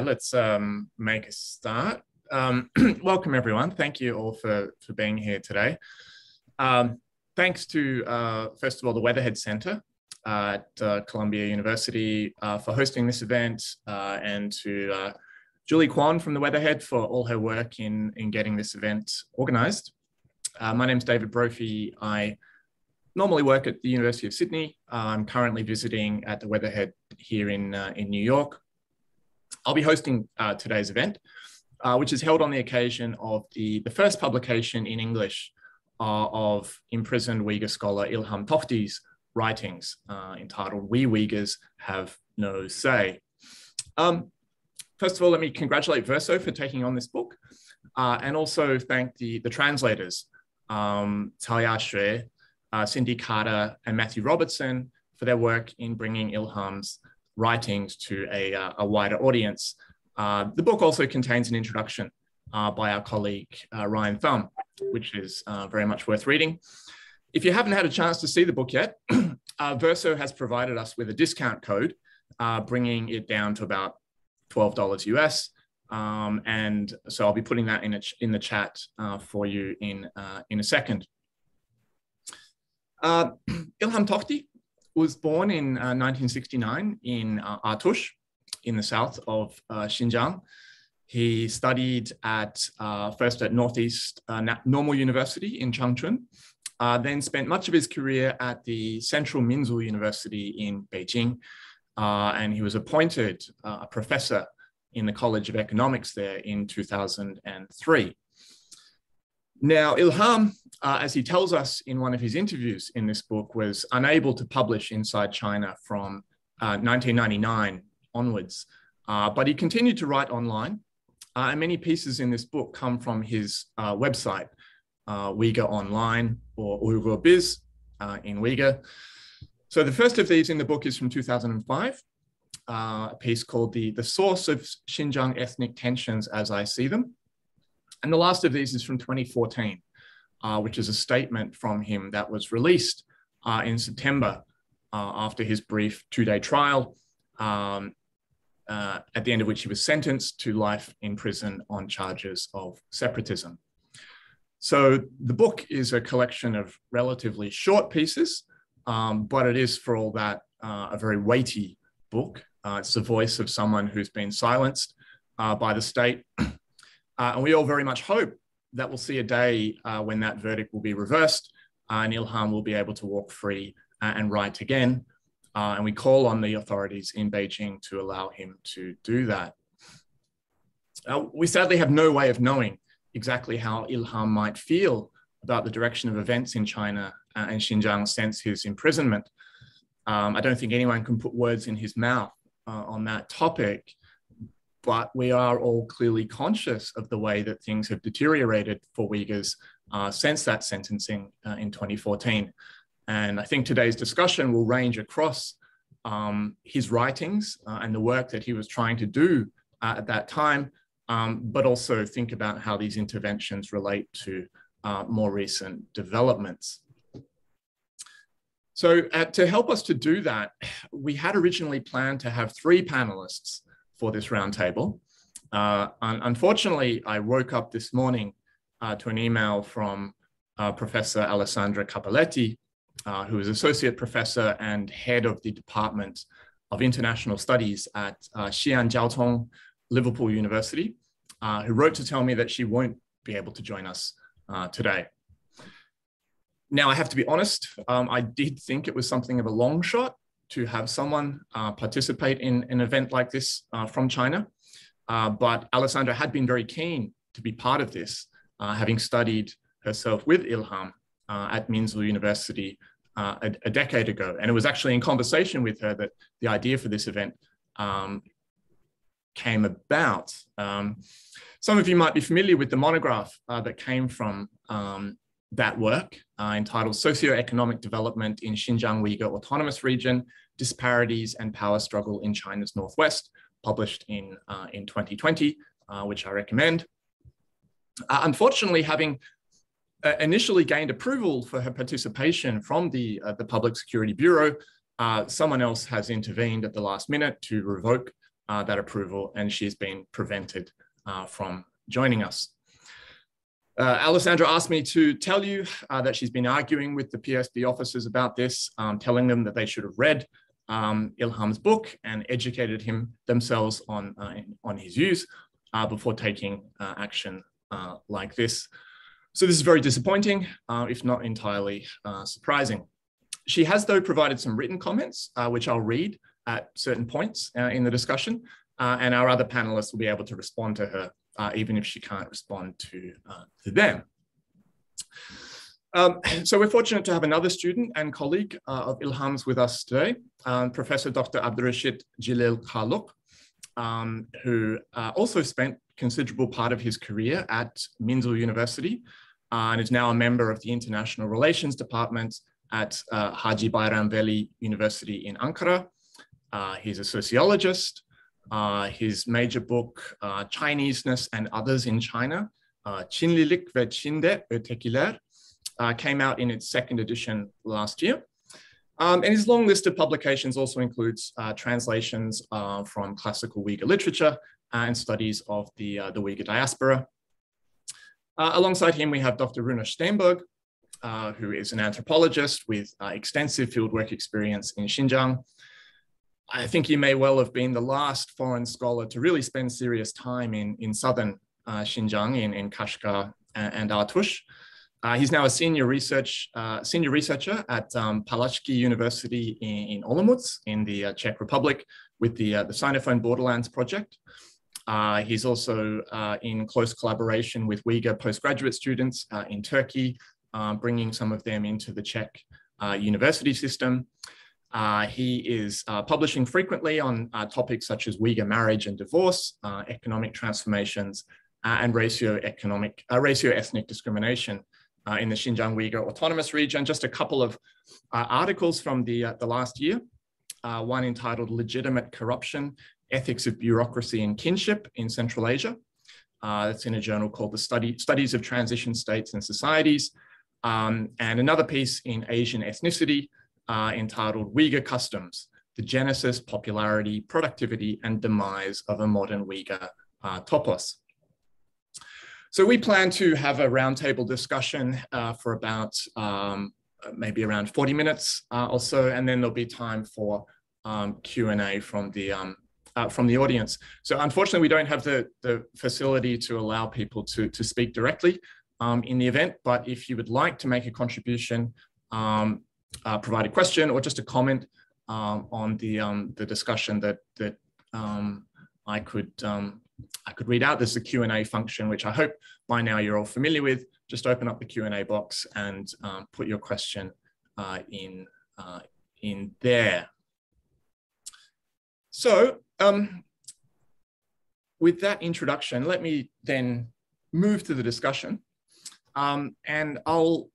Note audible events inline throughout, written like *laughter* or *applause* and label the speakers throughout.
Speaker 1: let's um, make a start. Um, *clears throat* welcome, everyone. Thank you all for, for being here today. Um, thanks to, uh, first of all, the Weatherhead Center at uh, Columbia University uh, for hosting this event uh, and to uh, Julie Kwan from the Weatherhead for all her work in, in getting this event organized. Uh, my name is David Brophy. I normally work at the University of Sydney. I'm currently visiting at the Weatherhead here in, in New York. I'll be hosting uh, today's event, uh, which is held on the occasion of the, the first publication in English uh, of imprisoned Uyghur scholar Ilham Tohti's writings uh, entitled We Uyghurs Have No Say. Um, first of all, let me congratulate Verso for taking on this book uh, and also thank the, the translators, um, Talia Shui, uh, Cindy Carter, and Matthew Robertson for their work in bringing Ilham's writings to a, uh, a wider audience. Uh, the book also contains an introduction uh, by our colleague uh, Rian Thum, which is uh, very much worth reading. If you haven't had a chance to see the book yet, *clears throat* uh, Verso has provided us with a discount code, bringing it down to about $12 US. Um, and so I'll be putting that in, a in the chat for you in, in a second. *clears throat* Ilham Tohti was born in uh, 1969 in uh, Artush in the south of uh, Xinjiang. He studied at uh, first at Northeast uh, Normal University in Changchun, uh, then spent much of his career at the Central Minzu University in Beijing, and he was appointed a professor in the College of Economics there in 2003. Now, Ilham, uh, as he tells us in one of his interviews in this book, was unable to publish Inside China from uh, 1999 onwards, uh, but he continued to write online. Uh, and many pieces in this book come from his uh, website, uh, Uyghur Online or Uyghur Biz in Uyghur. So the first of these in the book is from 2005, a piece called the, the Source of Xinjiang Ethnic Tensions as I See Them. And the last of these is from 2014, uh, which is a statement from him that was released uh, in September uh, after his brief two day trial, um, uh, at the end of which he was sentenced to life in prison on charges of separatism. So the book is a collection of relatively short pieces, um, but it is, for all that, uh, a very weighty book. Uh, it's the voice of someone who's been silenced by the state uh, and we all very much hope that we'll see a day uh, when that verdict will be reversed uh, and Ilham will be able to walk free uh, and write again. Uh, and we call on the authorities in Beijing to allow him to do that. Uh, we sadly have no way of knowing exactly how Ilham might feel about the direction of events in China and Xinjiang since his imprisonment. Um, I don't think anyone can put words in his mouth on that topic but we are all clearly conscious of the way that things have deteriorated for Uyghurs uh, since that sentencing uh, in 2014. And I think today's discussion will range across um, his writings uh, and the work that he was trying to do uh, at that time, um, but also think about how these interventions relate to uh, more recent developments. So uh, to help us to do that, we had originally planned to have three panelists for this roundtable. Uh, unfortunately, I woke up this morning uh, to an email from uh, Professor Alessandra Cappelletti, uh, who is Associate Professor and Head of the Department of International Studies at uh, Xi'an Jiaotong Liverpool University, uh, who wrote to tell me that she won't be able to join us today. Now, I have to be honest, um, I did think it was something of a long shot to have someone uh, participate in an event like this uh, from China. Uh, but Alessandra had been very keen to be part of this, uh, having studied herself with Ilham uh, at Minzu University uh, a, a, decade ago. And it was actually in conversation with her that the idea for this event um, came about. Um, some of you might be familiar with the monograph that came from um, that work entitled Socioeconomic Development in Xinjiang Uyghur Autonomous Region disparities and power struggle in China's Northwest, published in, uh, in 2020, uh, which I recommend. Uh, unfortunately, having uh, initially gained approval for her participation from the, uh, the Public Security Bureau, someone else has intervened at the last minute to revoke that approval, and she's been prevented from joining us. Uh, Alessandra asked me to tell you uh, that she's been arguing with the PSB officers about this, um, telling them that they should have read um, Ilham's book and educated him themselves on, uh, on his views uh, before taking uh, action uh, like this. So this is very disappointing, if not entirely surprising. She has, though, provided some written comments, which I'll read at certain points in the discussion, and our other panelists will be able to respond to her uh, even if she can't respond to, uh, to them. Um, *clears throat* so we're fortunate to have another student and colleague uh, of Ilham's with us today, um, Professor Dr. Abdurrashid Jalil Karluk, um, who uh, also spent considerable part of his career at Minzu University uh, and is now a member of the International Relations Department at uh, Hacı Bayram Veli University in Ankara. he's a sociologist, uh, his major book, uh, Chineseness and Others in China, uh, Çinlilik ve Çin'de Ötekiler, uh, came out in its second edition last year. Um, and his long list of publications also includes uh, translations uh, from classical Uyghur literature and studies of the, the Uyghur diaspora. alongside him, we have Dr. Rune Steenberg, who is an anthropologist with extensive fieldwork experience in Xinjiang, I think he may well have been the last foreign scholar to really spend serious time in, in southern uh, Xinjiang, in, in Kashgar and, and Artush. Uh, he's now a senior research uh, senior researcher at um, Palacký University in, in Olomouc in the uh, Czech Republic with the, uh, the Sinophone Borderlands project. Uh, he's also in close collaboration with Uyghur postgraduate students in Turkey, bringing some of them into the Czech university system. Uh, he is uh, publishing frequently on uh, topics such as Uyghur marriage and divorce, uh, economic transformations, uh, and racio-economic, uh, racio-ethnic discrimination in the Xinjiang Uyghur Autonomous Region. Just a couple of articles from the, the last year, one entitled Legitimate Corruption, Ethics of Bureaucracy and Kinship in Central Asia. that's in a journal called the Study, Studies of Transition States and Societies. Um, and another piece in Asian Ethnicity, uh, entitled Uyghur Customs, the Genesis, Popularity, Productivity, and Demise of a Modern Uyghur uh, Topos. So we plan to have a roundtable discussion uh, for about um, maybe around 40 minutes uh, or so, and then there'll be time for um, Q&A from the um, uh, from the audience. So unfortunately, we don't have the, the facility to allow people to, to speak directly um, in the event, but if you would like to make a contribution, um, uh, provide a question or just a comment um, on the um, the discussion that that um, I could I could read out. There's a Q&A function, which I hope by now you're all familiar with. Just open up the Q&A box and um, put your question uh, in, uh, in there. So um, with that introduction, let me then move to the discussion. and I'll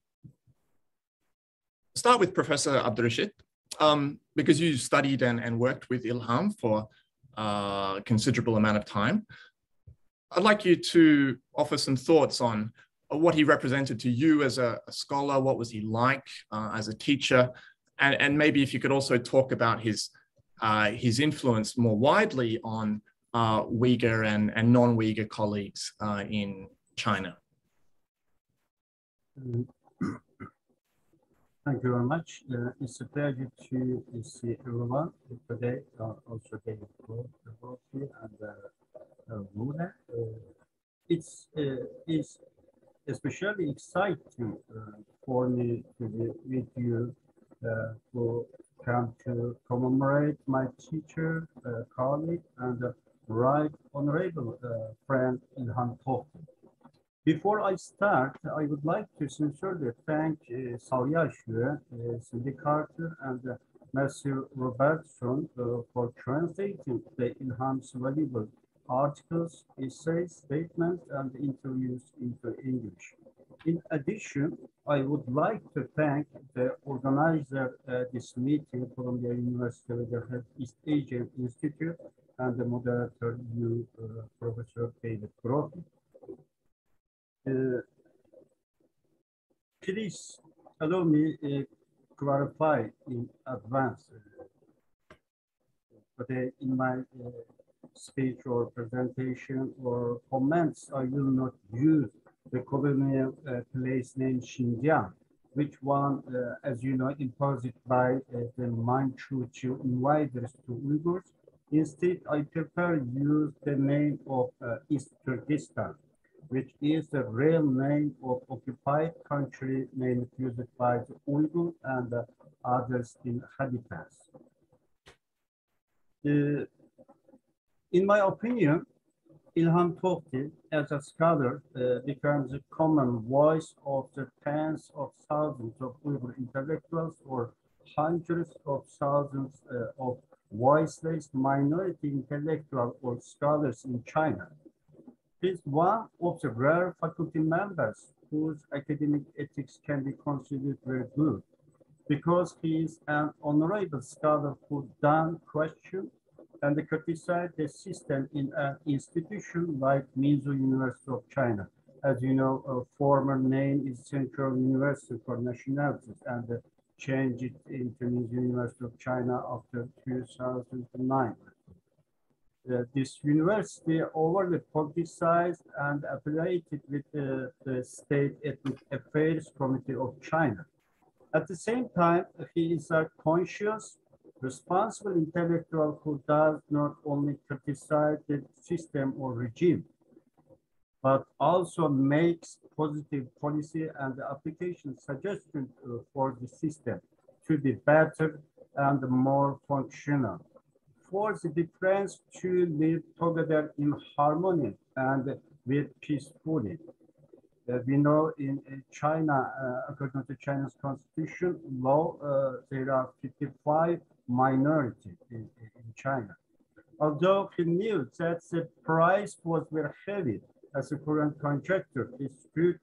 Speaker 1: start with Professor Abdurrashid, um, because you studied and, and worked with Ilham for a considerable amount of time. I'd like you to offer some thoughts on what he represented to you as a, a scholar, what was he like uh, as a teacher, and, and maybe if you could also talk about his, uh, his influence more widely on uh, Uyghur and, and non-Uyghur colleagues uh, in China.
Speaker 2: Thank you very much. Uh, it's a pleasure to see everyone today, uh, also David and uh, uh, uh, it's, uh, it's especially exciting uh, for me to be with you uh, to come to commemorate my teacher, colleague, and right honorable friend Ilham Tohti. Before I start, I would like to sincerely thank uh, Salya Xue, uh, Cindy Carter, and uh, Matthew Robertson uh, for translating the Ilham's valuable articles, essays, statements, and interviews into English. In addition, I would like to thank the organizer of this meeting, Columbia University Weatherhead East Asian Institute, and the moderator, you, uh, Professor David Brophy. Uh, please allow me to uh, clarify in advance. Uh, but in my speech or presentation or comments, I will not use the colonial uh, place name Xinjiang, which one, uh, as you know, imposed by uh, the Manchukuo invaders to Uyghurs. Instead, I prefer use the name of uh, East Turkestan, which is the real name of occupied country named used by the Uyghur and uh, others in habitats. Uh, in my opinion, Ilham Tohti, as a scholar, uh, becomes a common voice of the tens of thousands of Uyghur intellectuals or hundreds of thousands uh, of voiceless minority intellectuals or scholars in China. Is one of the rare faculty members whose academic ethics can be considered very good because he is an honorable scholar who does question and criticize the system in an institution like Minzu University of China. As you know, a former name is Central University for Nationalities and changed it into Minzu University of China after 2009. Uh, this university overly politicized and affiliated with uh, the State Ethnic Affairs Committee of China. At the same time, he is a conscious, responsible intellectual who does not only criticize the system or regime, but also makes positive policy and application suggestions uh, for the system to be better and more functional. Force the difference to live together in harmony and with peacefully. Uh, we know in, in China, uh, according to China's constitution law, uh, there are 55 minorities in, in China. Although he knew that the price was very heavy as a current contractor is stood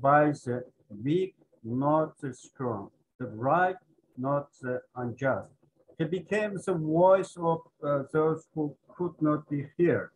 Speaker 2: by the weak, not the strong, the right, not the unjust. He became the voice of uh, those who could not be heard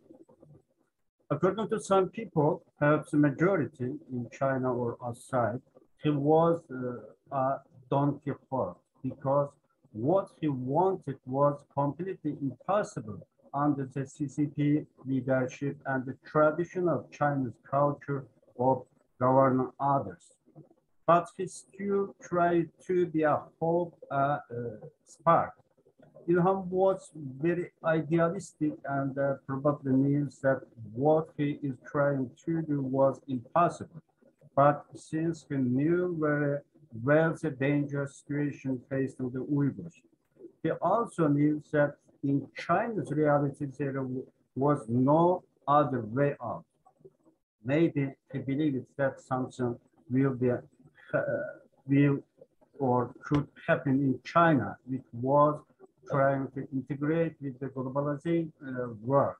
Speaker 2: According to some people, perhaps the majority in China or outside, he was uh, a Don Quixote because what he wanted was completely impossible under the CCP leadership and the tradition of Chinese culture of governing others. But he still tried to be a hope, uh, uh, spark Ilham was very idealistic and uh, probably means that what he is trying to do was impossible. But since he knew very well the dangerous situation facing the Uyghurs, he also knew that in China's reality there was no other way out. Maybe he believed that something will be uh, will or could happen in China, which was trying to integrate with the globalization uh, world.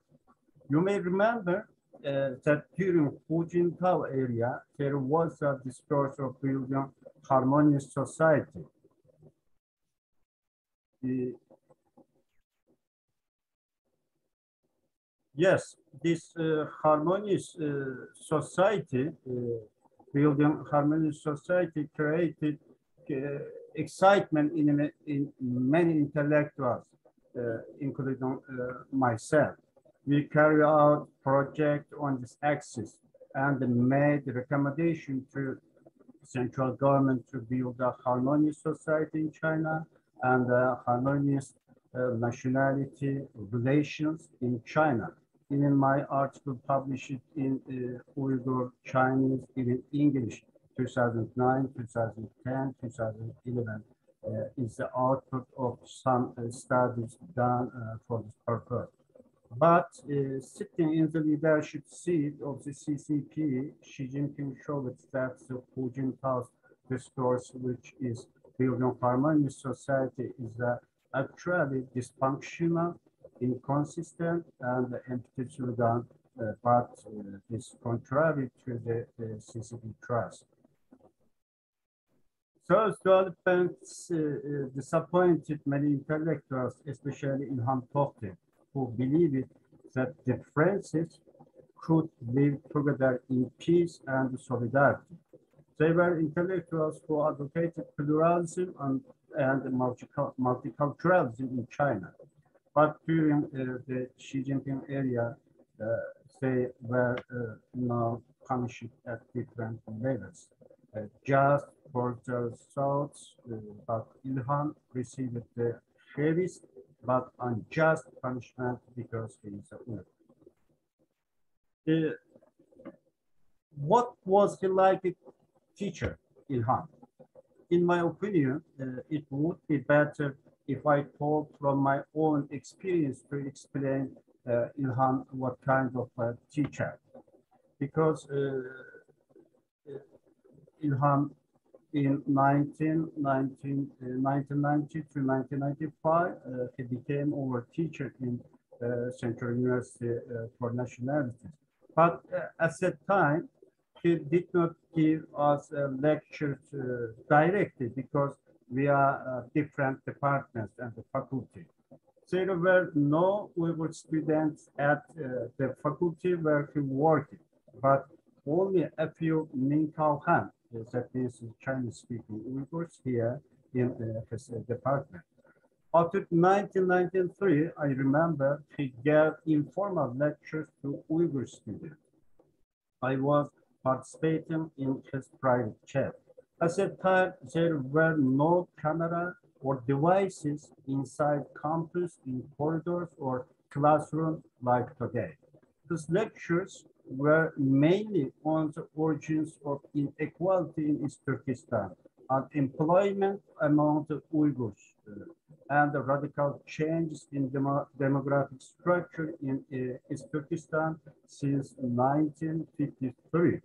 Speaker 2: You may remember uh, that during Hu Jintao area, there was a discourse of building harmonious society. Yes, this uh, harmonious uh, society, uh, building harmonious society created uh, excitement in, in many intellectuals, uh, including uh, myself. We carry out project on this axis and made recommendation to central government to build a harmonious society in China and harmonious uh, nationality relations in China. In my article published in uh, Uyghur Chinese in English 2009, 2010, 2011 uh, is the output of some uh, studies done uh, for this purpose. But uh, sitting in the leadership seat of the CCP, Xi Jinping showed that the Hu Jintao's discourse, which is building harmonious society, is actually dysfunctional, inconsistent, and empty slogan, uh, but uh, is contrary to the, the CCP trust. So developments uh, uh, disappointed many intellectuals, especially Ilham Tohti, who believed that differences could live together in peace and solidarity. They were intellectuals who advocated pluralism and, and multiculturalism in China. But during uh, the Xi Jinping area, uh, they were uh, now punished at different levels. Uh, just for their thoughts, uh, but Ilham received the heaviest but unjust punishment because he is a woman. Uh, what was he like a teacher, Ilham? In my opinion, uh, it would be better if I talk from my own experience to explain uh, Ilham what kind of a teacher. Because uh, Ilham in 19, 19, uh, 1990 to 1995, uh, he became our teacher in uh, Central University uh, for Nationalities. But uh, at that time, he did not give us lectures uh, directly because we are different departments and the faculty. There were no Uyghur students at the faculty where he worked, but only a few Minkao Han that is Chinese speaking Uyghurs here in the department. After 1993, I remember he gave informal lectures to Uyghur students. I was participating in his private chat. At that time, there were no camera or devices inside campus, in corridors or classroom like today. His lectures were mainly on the origins of inequality in East Turkestan, unemployment among the Uyghurs, uh, and the radical changes in demo demographic structure in uh, East Turkestan since 1953.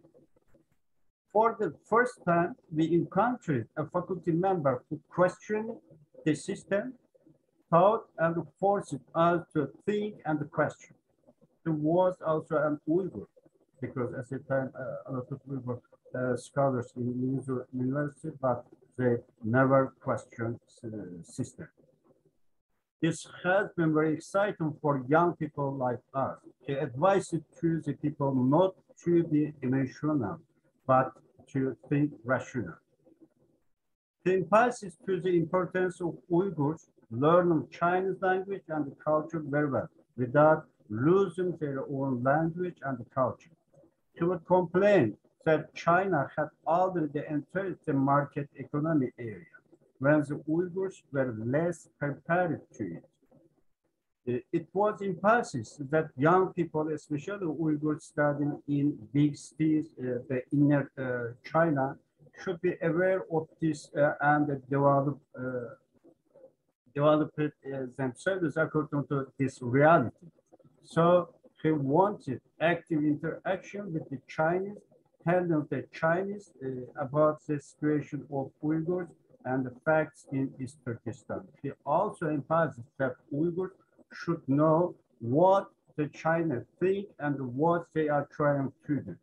Speaker 2: For the first time, we encountered a faculty member who questioned the system, thought and forced us to think and question. There was also an Uyghur because at the time uh, a lot of people uh, scholars in university, but they never questioned the system. This has been very exciting for young people like us. He advised to the people not to be emotional, but to think rational. He emphasizes to the importance of Uyghurs learning Chinese language and culture very well without losing their own language and culture. He would complain that China had already entered the market economy area when the Uyghurs were less prepared to it. It was impossible that young people, especially Uyghurs studying in big cities, uh, the inner uh, China, should be aware of this uh, and develop, uh, develop uh, themselves according to this reality. So he wanted active interaction with the Chinese, telling the Chinese uh, about the situation of Uyghurs and the facts in East Turkestan. He also emphasized that Uyghurs should know what the China think and what they are trying to do.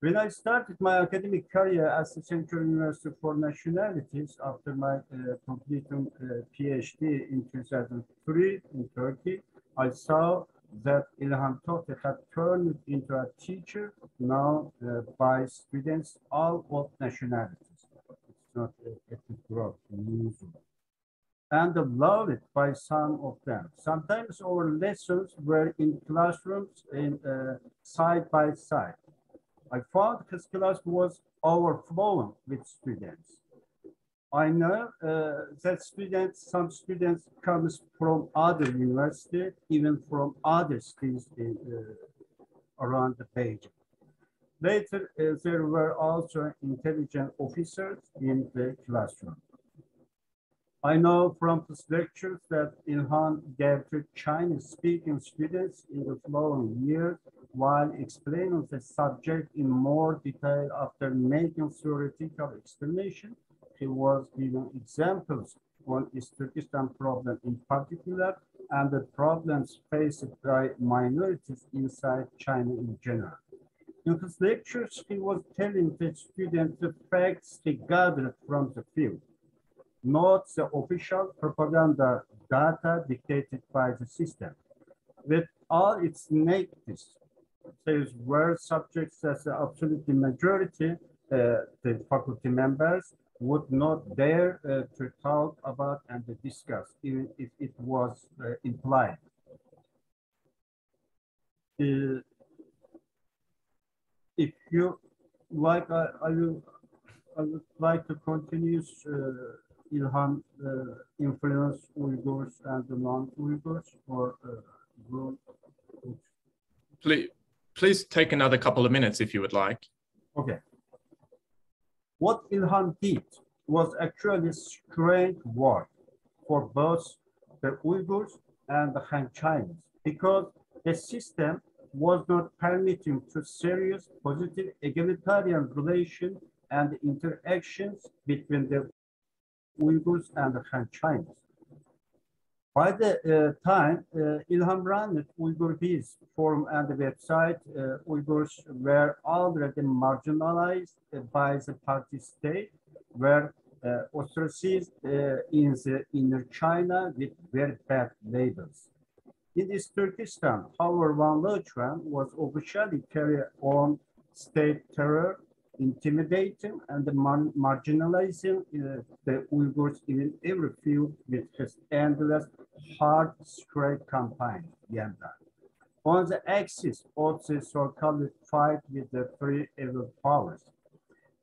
Speaker 2: When I started my academic career at the Central University for Nationalities after my uh, completing uh, PhD in 2003 in Turkey, I saw that Ilham Tohti had turned into a teacher now uh, by students all of nationalities. It's not a ethnic group. And loved by some of them. Sometimes our lessons were in classrooms in uh, side by side. I found his class was overflowing with students. I know uh, that students, some students comes from other universities, even from other schools in, uh, around the page. Later, uh, there were also intelligent officers in the classroom. I know from his lectures that Ilham gave to Chinese-speaking students in the following year while explaining the subject in more detail after making theoretical explanation he was giving examples on East Turkestan problem in particular and the problems faced by minorities inside China in general. In his lectures, he was telling the students the facts he gathered from the field, not the official propaganda data dictated by the system. With all its negatives, there were subjects as the absolute majority, uh, the faculty members, would not dare uh, to talk about and discuss, even if it was uh, implied. Uh, if you like, I, I, will, I would like to continue uh, Ilham uh, influence Uyghurs and the non-Uyghurs or uh,
Speaker 1: please, please take another couple of minutes if you would like.
Speaker 2: Okay. What Ilham did was actually strange work for both the Uyghurs and the Han Chinese because the system was not permitting to serious positive egalitarian relations and interactions between the Uyghurs and the Han Chinese. By the uh, time uh, Ilham ran Uyghur Peace Forum and the website, uh, Uyghurs were already marginalized by the party state, were uh, ostracized uh, in the inner China with very bad labels. In East Turkestan, however, one one was officially carried on state terror intimidating and mar marginalizing uh, the Uyghurs in every field with his endless hard straight campaign, Yanda. On the axis of the so-called fight with the three evil powers.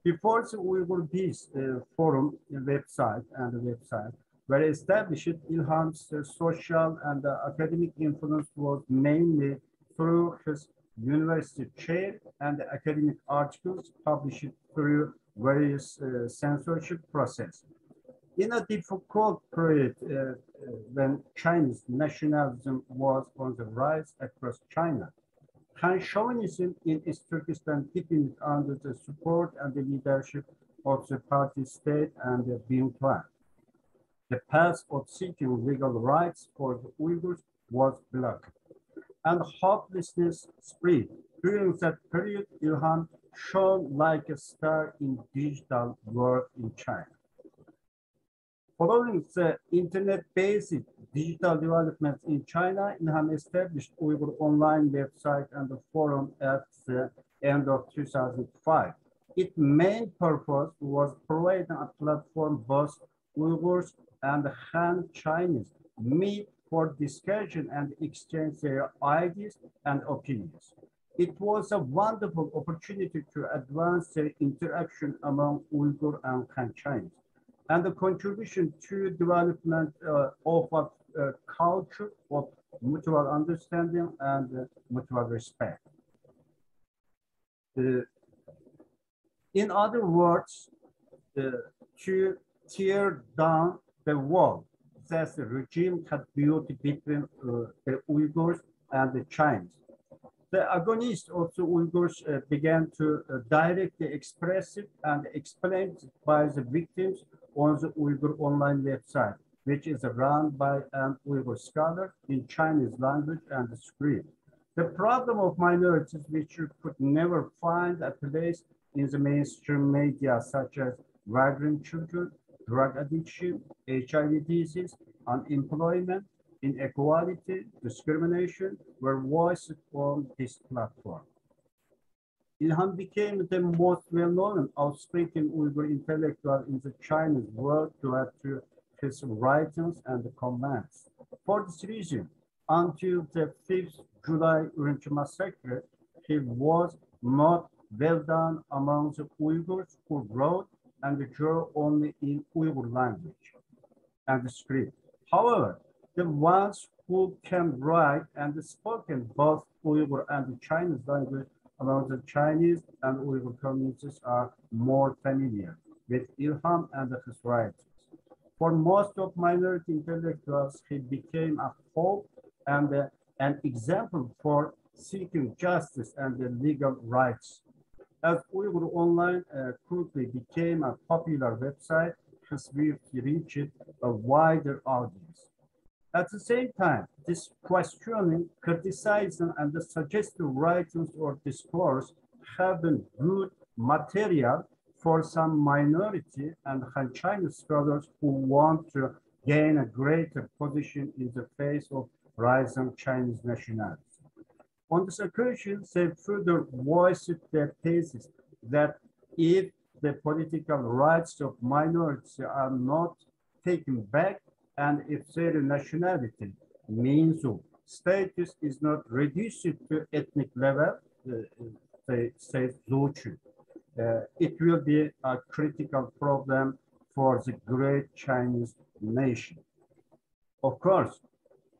Speaker 2: Before the Uyghur Peace uh, Forum website and the website were established, Ilham's uh, social and academic influence was mainly through his university chair and academic articles published through various uh, censorship process. In a difficult period uh, uh, when Chinese nationalism was on the rise across China, Han chauvinism in East Turkestan deepened under the support and the leadership of the party state and the Bingtuan. The path of seeking legal rights for the Uyghurs was blocked and hopelessness spread. During that period, Ilham shone like a star in digital world in China. Following the internet-based digital developments in China, Ilham established Uyghur online website and the forum at the end of 2005. Its main purpose was providing a platform both Uyghurs and Han Chinese meet for discussion and exchange their ideas and opinions. It was a wonderful opportunity to advance the interaction among Uyghur and Han Chinese and the contribution to development uh, of a, a, culture of mutual understanding and uh, mutual respect. Uh, in other words, uh, to tear down the wall that the regime had built between the Uyghurs and the Chinese. The agonists of the Uyghurs uh, began to uh, directly express it and explained by the victims on the Uyghur online website, which is run by an Uyghur scholar in Chinese language and script. The problem of minorities which you could never find a place in the mainstream media, such as migrant children, drug addiction, HIV disease, unemployment, inequality, discrimination were voiced on this platform. Ilham became the most well-known outspoken Uyghur intellectual in the Chinese world due to his writings and comments. For this reason, until the 5th July Urumqi massacre, he was not well done among the Uyghurs who wrote and drew only in Uyghur language and script. However, the ones who can write and spoken both Uyghur and Chinese language among the Chinese and Uyghur communities are more familiar with Ilham and his writings. For most of minority intellectuals, he became a hope and uh, an example for seeking justice and the legal rights. As Uyghur Online uh, quickly became a popular website, work reached a wider audience. At the same time, this questioning, criticizing, and the suggestive writings or discourse have been good material for some minority and Han Chinese scholars who want to gain a greater position in the face of rising Chinese nationality. On this occasion, they further voiced their thesis that if the political rights of minorities are not taken back and if their nationality means of status is not reduced to ethnic level, uh, say, say Zuchu, uh, it will be a critical problem for the great Chinese nation. Of course,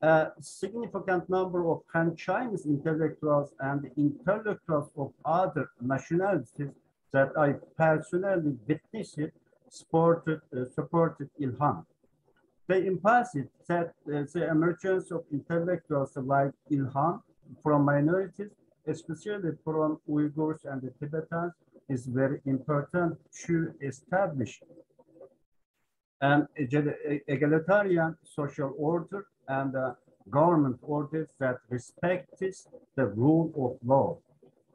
Speaker 2: a significant number of Han Chinese intellectuals and intellectuals of other nationalities that I personally witnessed supported, uh, supported Ilham. They emphasized that uh, the emergence of intellectuals like Ilham from minorities, especially from Uyghurs and the Tibetans, is very important to establish an egalitarian social order and government orders that respects the rule of law.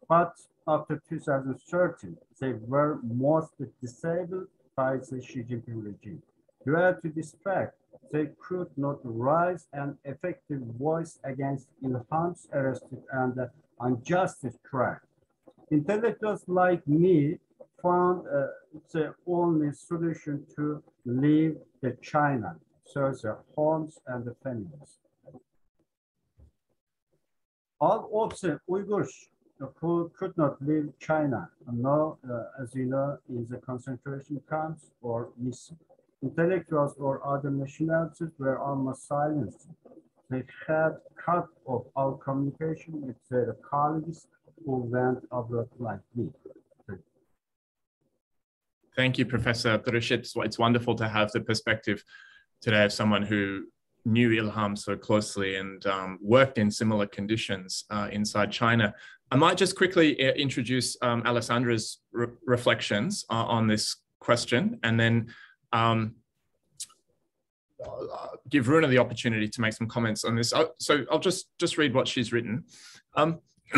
Speaker 2: But after 2013, they were mostly disabled by the Xi Jinping regime. Due to this fact, they could not raise an effective voice against Ilham's arrested and unjust trial. Intellectuals like me found uh, the only solution to leave the China, so the homes and the families. All the Uyghurs who could not leave China, and now, uh, as you know, in the concentration camps or missing. Intellectuals or other nationalities were almost silenced. They had cut off all communication with their colleagues who went abroad like me.
Speaker 1: Thank you, Professor Abdurrashid. It's wonderful to have the perspective today of someone who knew Ilham so closely and um, worked in similar conditions uh, inside China. I might just quickly uh, introduce um, Alessandra's re reflections uh, on this question and then um, give Rune the opportunity to make some comments on this. Uh, so I'll just, just read what she's written. Um, *clears throat*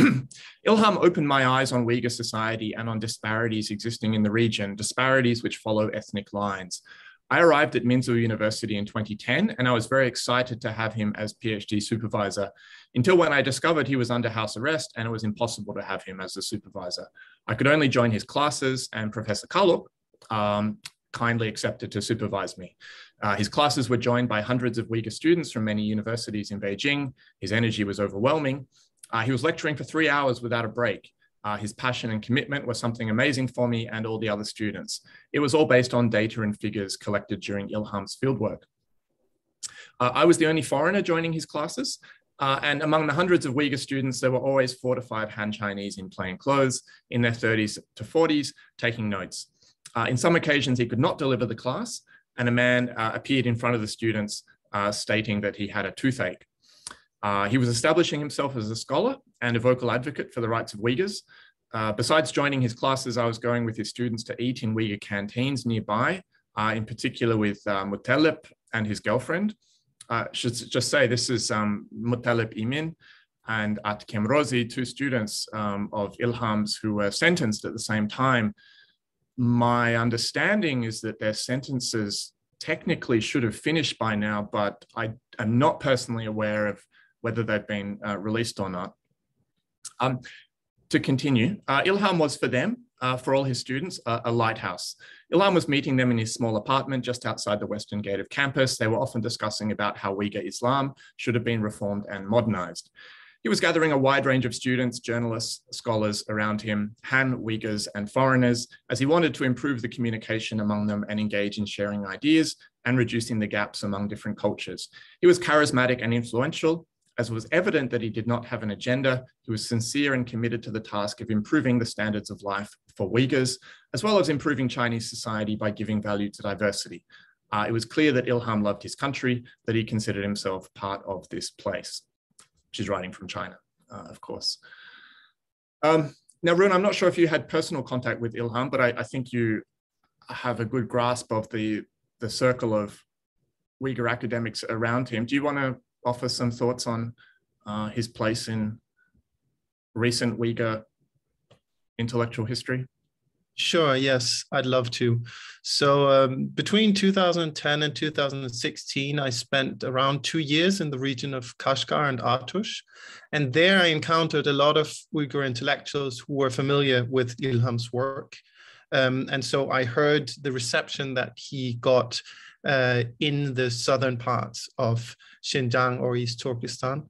Speaker 1: Ilham opened my eyes on Uyghur society and on disparities existing in the region, disparities which follow ethnic lines. I arrived at Minzu University in 2010 and I was very excited to have him as PhD supervisor until when I discovered he was under house arrest and it was impossible to have him as a supervisor. I could only join his classes and Professor Karluk um, kindly accepted to supervise me. Uh, his classes were joined by hundreds of Uyghur students from many universities in Beijing. His energy was overwhelming uh, he was lecturing for three hours without a break. Uh, his passion and commitment were something amazing for me and all the other students. It was all based on data and figures collected during Ilham's fieldwork. Uh, I was the only foreigner joining his classes, uh, and among the hundreds of Uyghur students, there were always four to five Han Chinese in plain clothes, in their 30s to 40s, taking notes. Uh, in some occasions, he could not deliver the class, and a man uh, appeared in front of the students stating that he had a toothache. Uh, he was establishing himself as a scholar and a vocal advocate for the rights of Uyghurs. Uh, besides joining his classes, I was going with his students to eat in Uyghur canteens nearby, uh, in particular with uh, Mutalib and his girlfriend. Uh, should just say this is um, Mutalib Imin and Atikem Rozi, two students um, of Ilham's who were sentenced at the same time. My understanding is that their sentences technically should have finished by now, but I am not personally aware of whether they've been uh, released or not. Um, to continue, uh, Ilham was for them, uh, for all his students, a lighthouse. Ilham was meeting them in his small apartment just outside the western gate of campus. They were often discussing about how Uyghur Islam should have been reformed and modernized. He was gathering a wide range of students, journalists, scholars around him, Han, Uyghurs, and foreigners, as he wanted to improve the communication among them and engage in sharing ideas and reducing the gaps among different cultures. He was charismatic and influential, as was evident that he did not have an agenda, he was sincere and committed to the task of improving the standards of life for Uyghurs, as well as improving Chinese society by giving value to diversity. Uh, it was clear that Ilham loved his country, that he considered himself part of this place. She's writing from China, uh, of course. Um, now, Rune, I'm not sure if you had personal contact with Ilham, but I, I think you have a good grasp of the, the circle of Uyghur academics around him. Do you want to offer some thoughts on uh, his place in recent Uyghur intellectual history?
Speaker 3: Sure, yes, I'd love to. So, um, between 2010 and 2016, I spent around two years in the region of Kashgar and Artush. And there I encountered a lot of Uyghur intellectuals who were familiar with Ilham's work. Um, and so I heard the reception that he got uh, in the southern parts of Xinjiang or East Turkestan,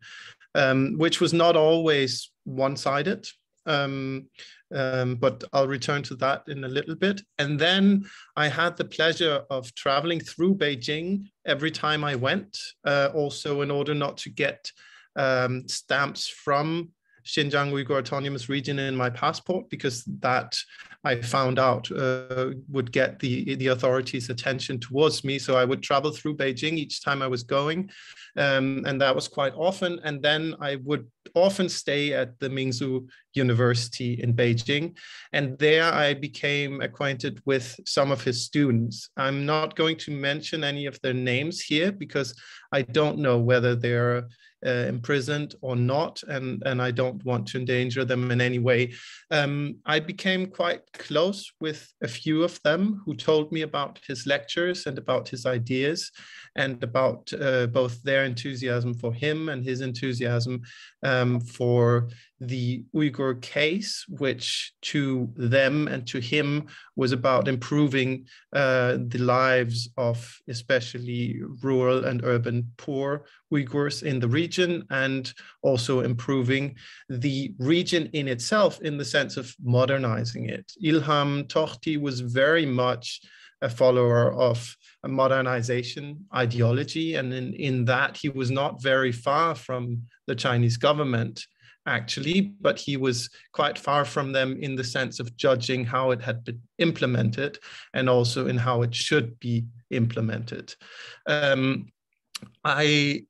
Speaker 3: um, which was not always one sided. Um, um, but I'll return to that in a little bit. And then I had the pleasure of traveling through Beijing every time I went, uh, also in order not to get um, stamps from Xinjiang Uyghur Autonomous Region in my passport because that I found out uh, would get the, the authorities' attention towards me. So I would travel through Beijing each time I was going, um, and that was quite often. And then I would often stay at the Minzu University in Beijing, and there I became acquainted with some of his students. I'm not going to mention any of their names here because I don't know whether they're uh, imprisoned or not, and, and I don't want to endanger them in any way. Um, I became quite close with a few of them who told me about his lectures and about his ideas and about uh, both their enthusiasm for him and his enthusiasm um, for the Uyghur case, which to them and to him was about improving uh, the lives of especially rural and urban poor Uyghurs in the region and also improving the region in itself in the sense of modernizing it. Ilham Tohti was very much a follower of a modernization ideology. And in, in that, he was not very far from the Chinese government actually, but he was quite far from them in the sense of judging how it had been implemented and also in how it should be implemented. Um, I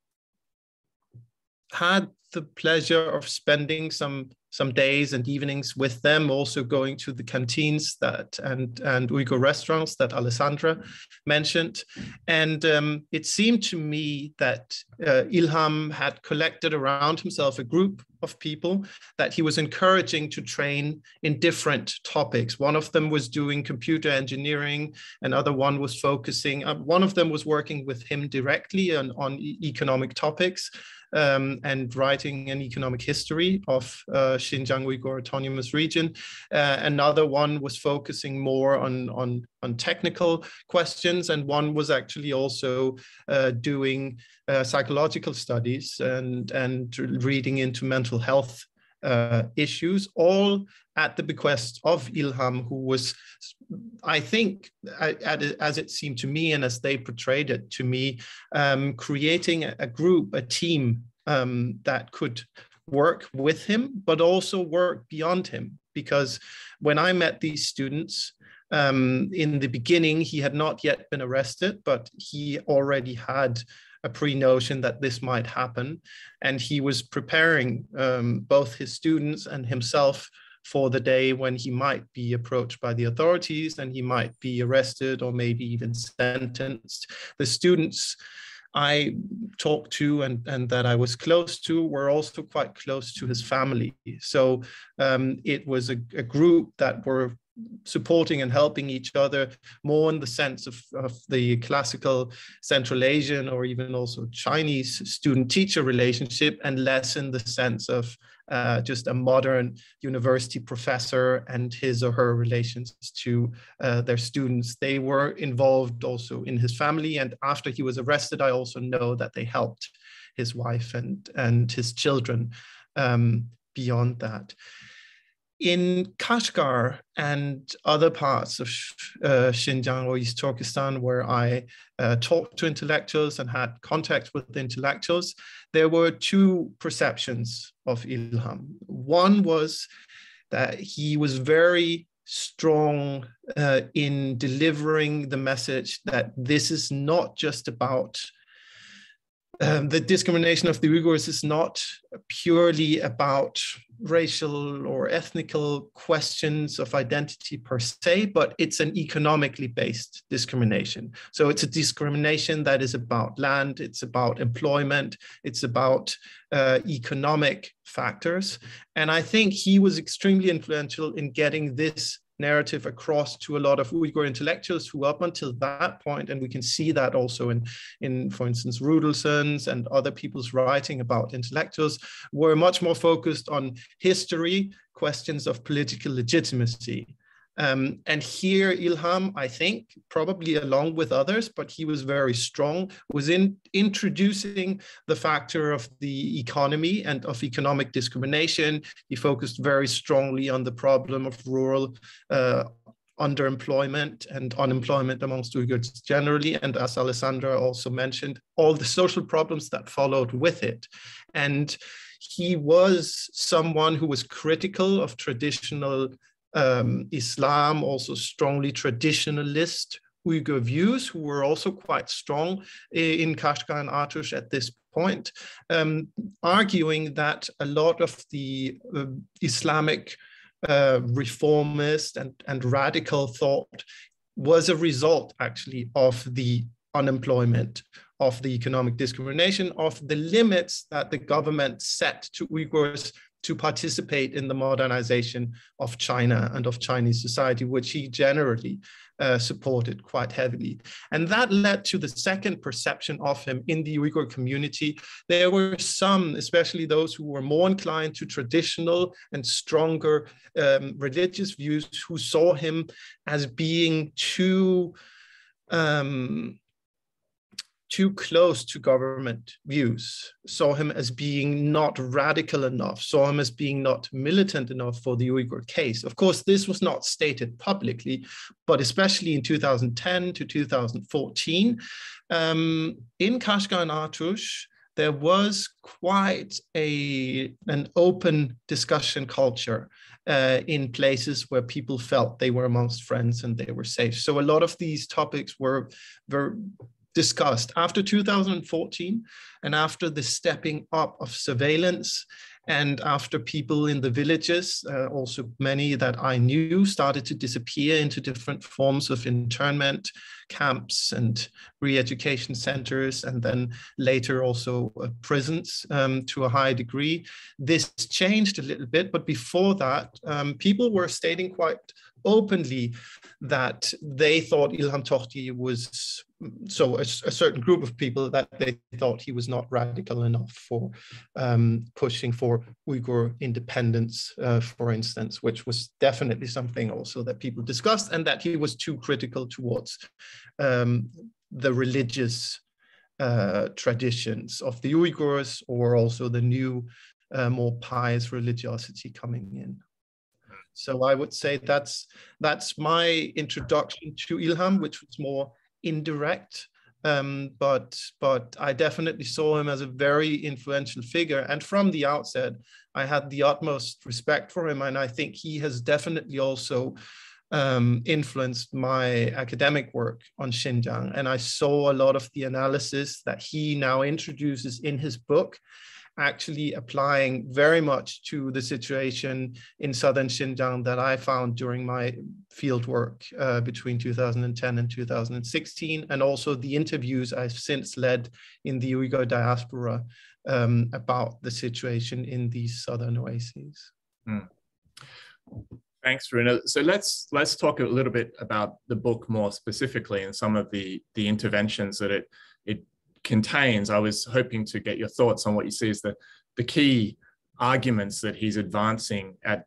Speaker 3: had the pleasure of spending some some days and evenings with them, also going to the canteens that and and Uyghur restaurants that Alessandra mentioned, and um, it seemed to me that uh, Ilham had collected around himself a group of people that he was encouraging to train in different topics. One of them was doing computer engineering, another one was focusing. Uh, one of them was working with him directly on on economic topics um, and writing an economic history of uh, Xinjiang Uyghur Autonomous Region. Uh, another one was focusing more on, on, on technical questions, and one was actually also uh, doing uh, psychological studies and, and reading into mental health uh, issues, all at the bequest of Ilham, who was, I think, as it seemed to me and as they portrayed it to me, um, creating a group, a team um, that could work with him, but also work beyond him. Because when I met these students, um, in the beginning, he had not yet been arrested, but he already had a pre-notion that this might happen. And he was preparing um, both his students and himself for the day when he might be approached by the authorities and he might be arrested or maybe even sentenced. The students I talked to and, and that I was close to were also quite close to his family. So um, it was a, a, group that were supporting and helping each other more in the sense of, of the classical Central Asian or even also Chinese student teacher relationship and less in the sense of uh, just a modern university professor and his or her relations to uh, their students. They were involved also in his family. And after he was arrested, I also know that they helped his wife and, and his children um, beyond that in Kashgar and other parts of uh, Xinjiang or East Turkestan, where I uh, talked to intellectuals and had contact with intellectuals, there were two perceptions of Ilham. One was that he was very strong uh, in delivering the message that this is not just about um, the discrimination of the Uyghurs is not purely about racial or ethnical questions of identity per se, but it's an economically based discrimination. So it's a discrimination that is about land, it's about employment, it's about uh, economic factors. And I think he was extremely influential in getting this narrative across to a lot of Uyghur intellectuals who up until that point, and we can see that also in, in for instance, Rudelson's and other people's writing about intellectuals, were much more focused on history, questions of political legitimacy. Um, and here Ilham, I think, probably along with others, but he was very strong, was in introducing the factor of the economy and of economic discrimination. He focused very strongly on the problem of rural uh, underemployment and unemployment amongst Uyghurs generally. And as Alessandra also mentioned, all the social problems that followed with it. And he was someone who was critical of traditional um, Islam, also strongly traditionalist Uyghur views, who were also quite strong in Kashgar and Artush at this point, um, arguing that a lot of the uh, Islamic uh, reformist and, and radical thought was a result actually of the unemployment, of the economic discrimination, of the limits that the government set to Uyghurs to participate in the modernization of China and of Chinese society, which he generally uh, supported quite heavily. And that led to the second perception of him in the Uyghur community. There were some, especially those who were more inclined to traditional and stronger um, religious views, who saw him as being too. Um, too close to government views, saw him as being not radical enough, saw him as being not militant enough for the Uyghur case. Of course, this was not stated publicly, but especially in 2010 to 2014, um, in Kashgar and Artush, there was quite a, an open discussion culture uh, in places where people felt they were amongst friends and they were safe. So a lot of these topics were, were discussed after 2014 and after the stepping up of surveillance and after people in the villages, uh, also many that I knew, started to disappear into different forms of internment camps and re-education centers, and then later also uh, prisons um, to a high degree. This changed a little bit, but before that, um, people were stating quite openly that they thought Ilham Tohti was so a, a, certain group of people that they thought he was not radical enough for um, pushing for Uyghur independence, uh, for instance, which was definitely something also that people discussed, and that he was too critical towards um, the religious uh, traditions of the Uyghurs or also the new, uh, more pious religiosity coming in. So I would say that's that's my introduction to Ilham, which was more indirect. Um, but but I definitely saw him as a very influential figure, and from the outset, I had the utmost respect for him, and I think he has definitely also um, influenced my academic work on Xinjiang. And I saw a lot of the analysis that he now introduces in his book, actually applying very much to the situation in southern Xinjiang that I found during my field work uh, between 2010 and 2016, and also the interviews I've since led in the Uyghur diaspora um, about the situation in these southern oases. Mm.
Speaker 1: Thanks, Rune. So let's let's talk a little bit about the book more specifically and some of the the interventions that it it contains, I was hoping to get your thoughts on what you see as the, the key arguments that he's advancing at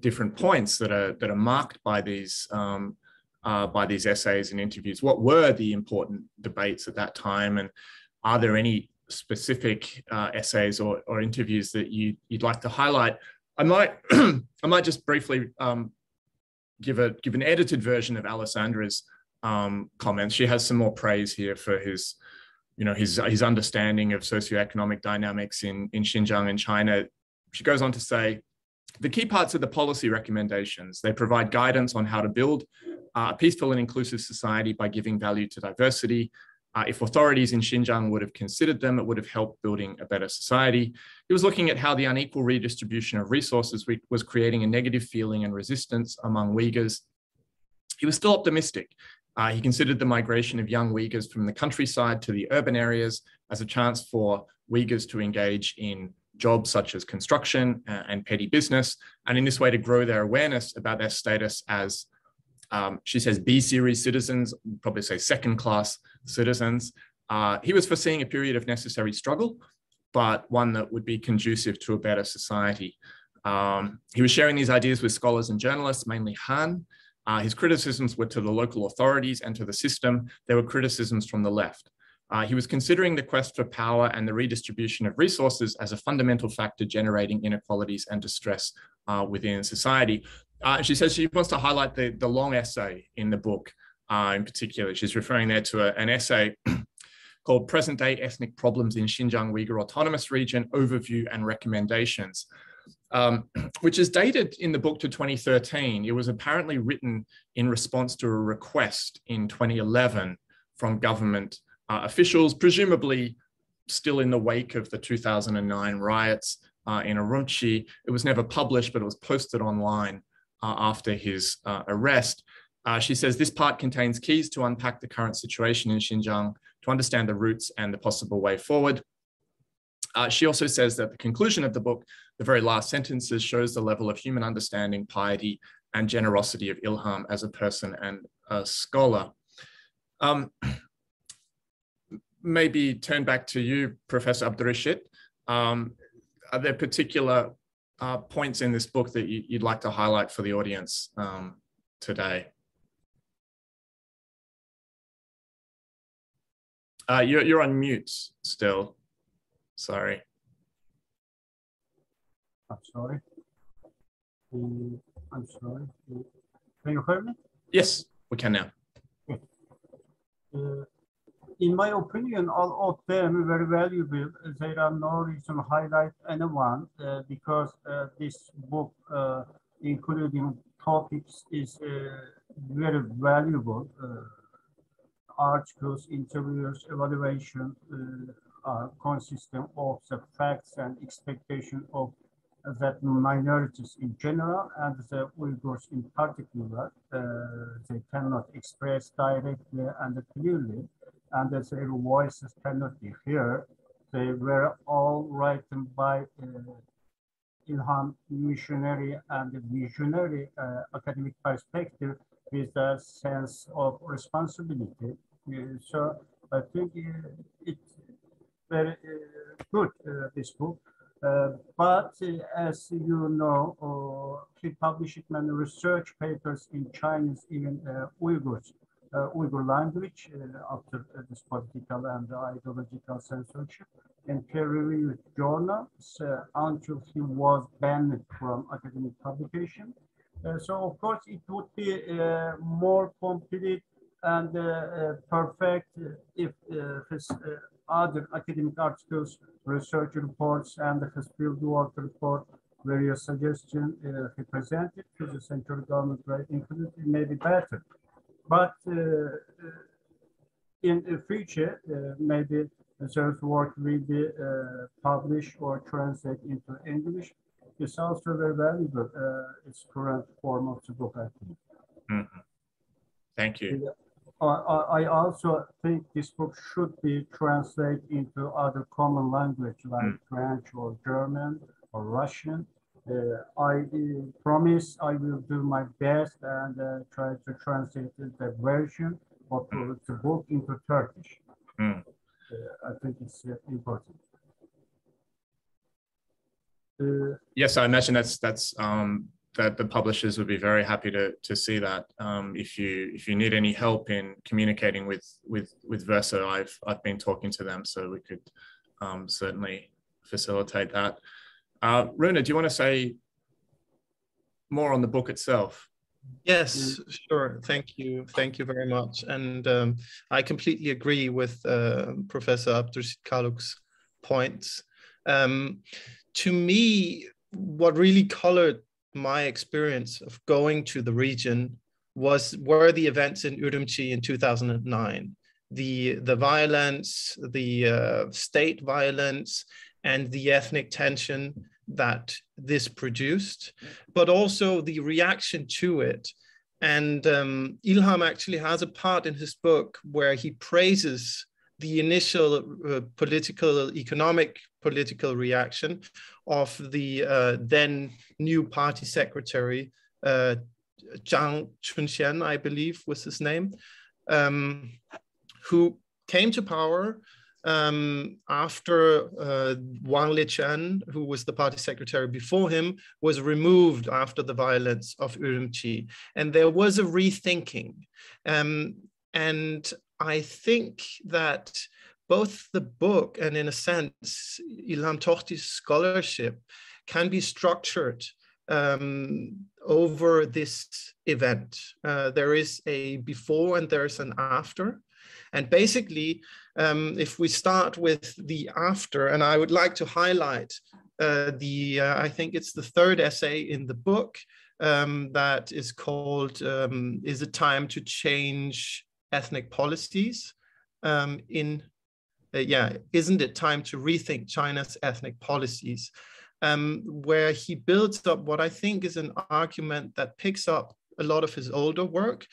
Speaker 1: different points that are that are marked by these um, uh, by these essays and interviews. What were the important debates at that time, and are there any specific uh, essays or, or interviews that you you'd like to highlight? I might *clears throat* I might just briefly um, give a give an edited version of Alessandra's um, comments. She has some more praise here for his you know, his, his understanding of socioeconomic dynamics in, in Xinjiang and China. She goes on to say, the key parts of the policy recommendations, they provide guidance on how to build uh, a peaceful and inclusive society by giving value to diversity. Uh, if authorities in Xinjiang would have considered them, it would have helped building a better society. He was looking at how the unequal redistribution of resources was creating a negative feeling and resistance among Uyghurs. He was still optimistic uh, he considered the migration of young Uyghurs from the countryside to the urban areas as a chance for Uyghurs to engage in jobs such as construction uh, and petty business, and in this way to grow their awareness about their status as, um, she says, B series citizens, probably say second class citizens. Uh, he was foreseeing a period of necessary struggle, but one that would be conducive to a better society. Um, he was sharing these ideas with scholars and journalists, mainly Han, Uh, his criticisms were to the local authorities and to the system. There were criticisms from the left. Uh, he was considering the quest for power and the redistribution of resources as a fundamental factor generating inequalities and distress uh, within society. Uh, she says she wants to highlight the, the long essay in the book uh, in particular. She's referring there to a, an essay *clears throat* called Present Day Ethnic Problems in Xinjiang Uyghur Autonomous Region Overview and Recommendations, um, which is dated in the book to 2013. It was apparently written in response to a request in 2011 from government uh, officials, presumably still in the wake of the 2009 riots uh, in Urumqi. It was never published, but it was posted online uh, after his uh, arrest. Uh, she says this part contains keys to unpack the current situation in Xinjiang, to understand the roots and the possible way forward. Uh, she also says that the conclusion of the book, the very last sentences, shows the level of human understanding, piety, and generosity of Ilham as a person and a scholar. Um, maybe turn back to you, Professor Abdurrashid. Um, are there particular uh, points in this book that you, would like to highlight for the audience um, today? Uh, you're, you're on mute still. Sorry.
Speaker 2: I'm sorry. Um, I'm sorry. Can you hear me?
Speaker 1: Yes, we can now.
Speaker 2: Uh, in my opinion, all of them very valuable. There are no reason to highlight anyone uh, because uh, this book, uh, including topics, is uh, very valuable. Uh, articles, interviews, evaluation uh, are consistent of the facts and expectation of that minorities in general and the Uyghurs in particular, they cannot express directly and clearly and their voices cannot be heard. They were all written by uh, Ilham missionary and visionary uh, academic perspective with a sense of responsibility. Uh, so I think uh, it's very uh, good, uh, this book. But as you know, he published many research papers in Chinese, even Uyghurs uh, Uyghur language uh, after uh, this political and ideological censorship in peer-reviewed journals until he was banned from academic publication. so of course it would be more complete and uh, perfect if uh, his uh, other academic articles, research reports, and his fieldwork report, various suggestions he presented to the central government included, may be better. But uh, uh, in the future, uh, maybe the work will be published or translated into English. It's also very valuable, its current form of the book, I think.
Speaker 1: Mm -hmm. Thank you.
Speaker 2: I also think this book should be translated into other common language like mm. French or German or Russian uh, I uh, promise I will do my best and uh, try to translate the version of the book into Turkish. Mm. I think it's important.
Speaker 1: yes, I imagine that's that's um, that the publishers would be very happy to to see that. Um, if you if you need any help in communicating with with with Verso, I've I've been talking to them, so we could um, certainly facilitate that. Uh, Rune, do you want to say more on the book itself?
Speaker 3: Yes, sure. Thank you. Thank you very much. And um, I completely agree with uh, Professor Abdurrashid Karluk's points. Um, to me, what really colored my experience of going to the region was were the events in Urumqi in 2009. The, the violence, the uh, state violence, and the ethnic tension that this produced, but also the reaction to it. And um, Ilham actually has a part in his book where he praises the initial uh, political, economic political reaction of the uh, then new party secretary, uh, Zhang Chunxian, I believe was his name, um, who came to power um, after uh, Wang Lequan, who was the party secretary before him, was removed after the violence of Urumqi. And there was a rethinking. Um, and I think that both the book and, in a sense, Ilham Tohti's scholarship can be structured um, over this event. Uh, there is a before and there's an after. And basically, um, if we start with the after, and I would like to highlight uh, the, uh, I think it's the third essay in the book um, that is called um, Is it Time to Change Ethnic Policies? Um, in, uh, yeah, isn't it time to rethink China's ethnic policies? Um, where he builds up what I think is an argument that picks up a lot of his older work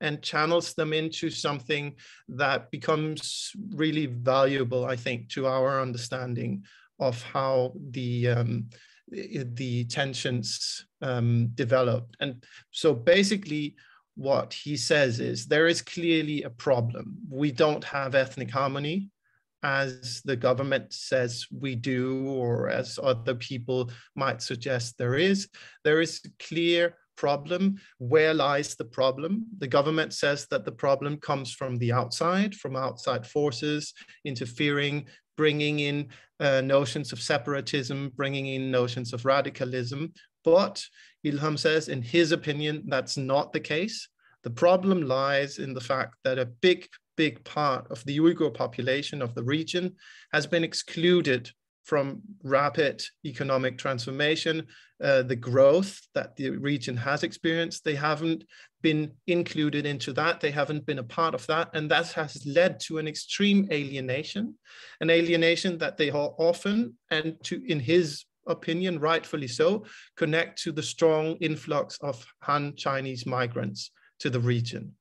Speaker 3: and channels them into something that becomes really valuable, I think, to our understanding of how the um, the tensions um, developed. And so basically, what he says is there is clearly a problem. We don't have ethnic harmony as the government says we do, or as other people might suggest there is. There is a clear problem. Where lies the problem? The government says that the problem comes from the outside, from outside forces interfering, bringing in uh, notions of separatism, bringing in notions of radicalism. But Ilham says, in his opinion, that's not the case. The problem lies in the fact that a big, big part of the Uyghur population of the region has been excluded from rapid economic transformation, uh, the growth that the region has experienced, they haven't been included into that. They haven't been a part of that. And that has led to an extreme alienation, an alienation that they are often, and to in his opinion, rightfully so, connect to the strong influx of Han Chinese migrants to the region.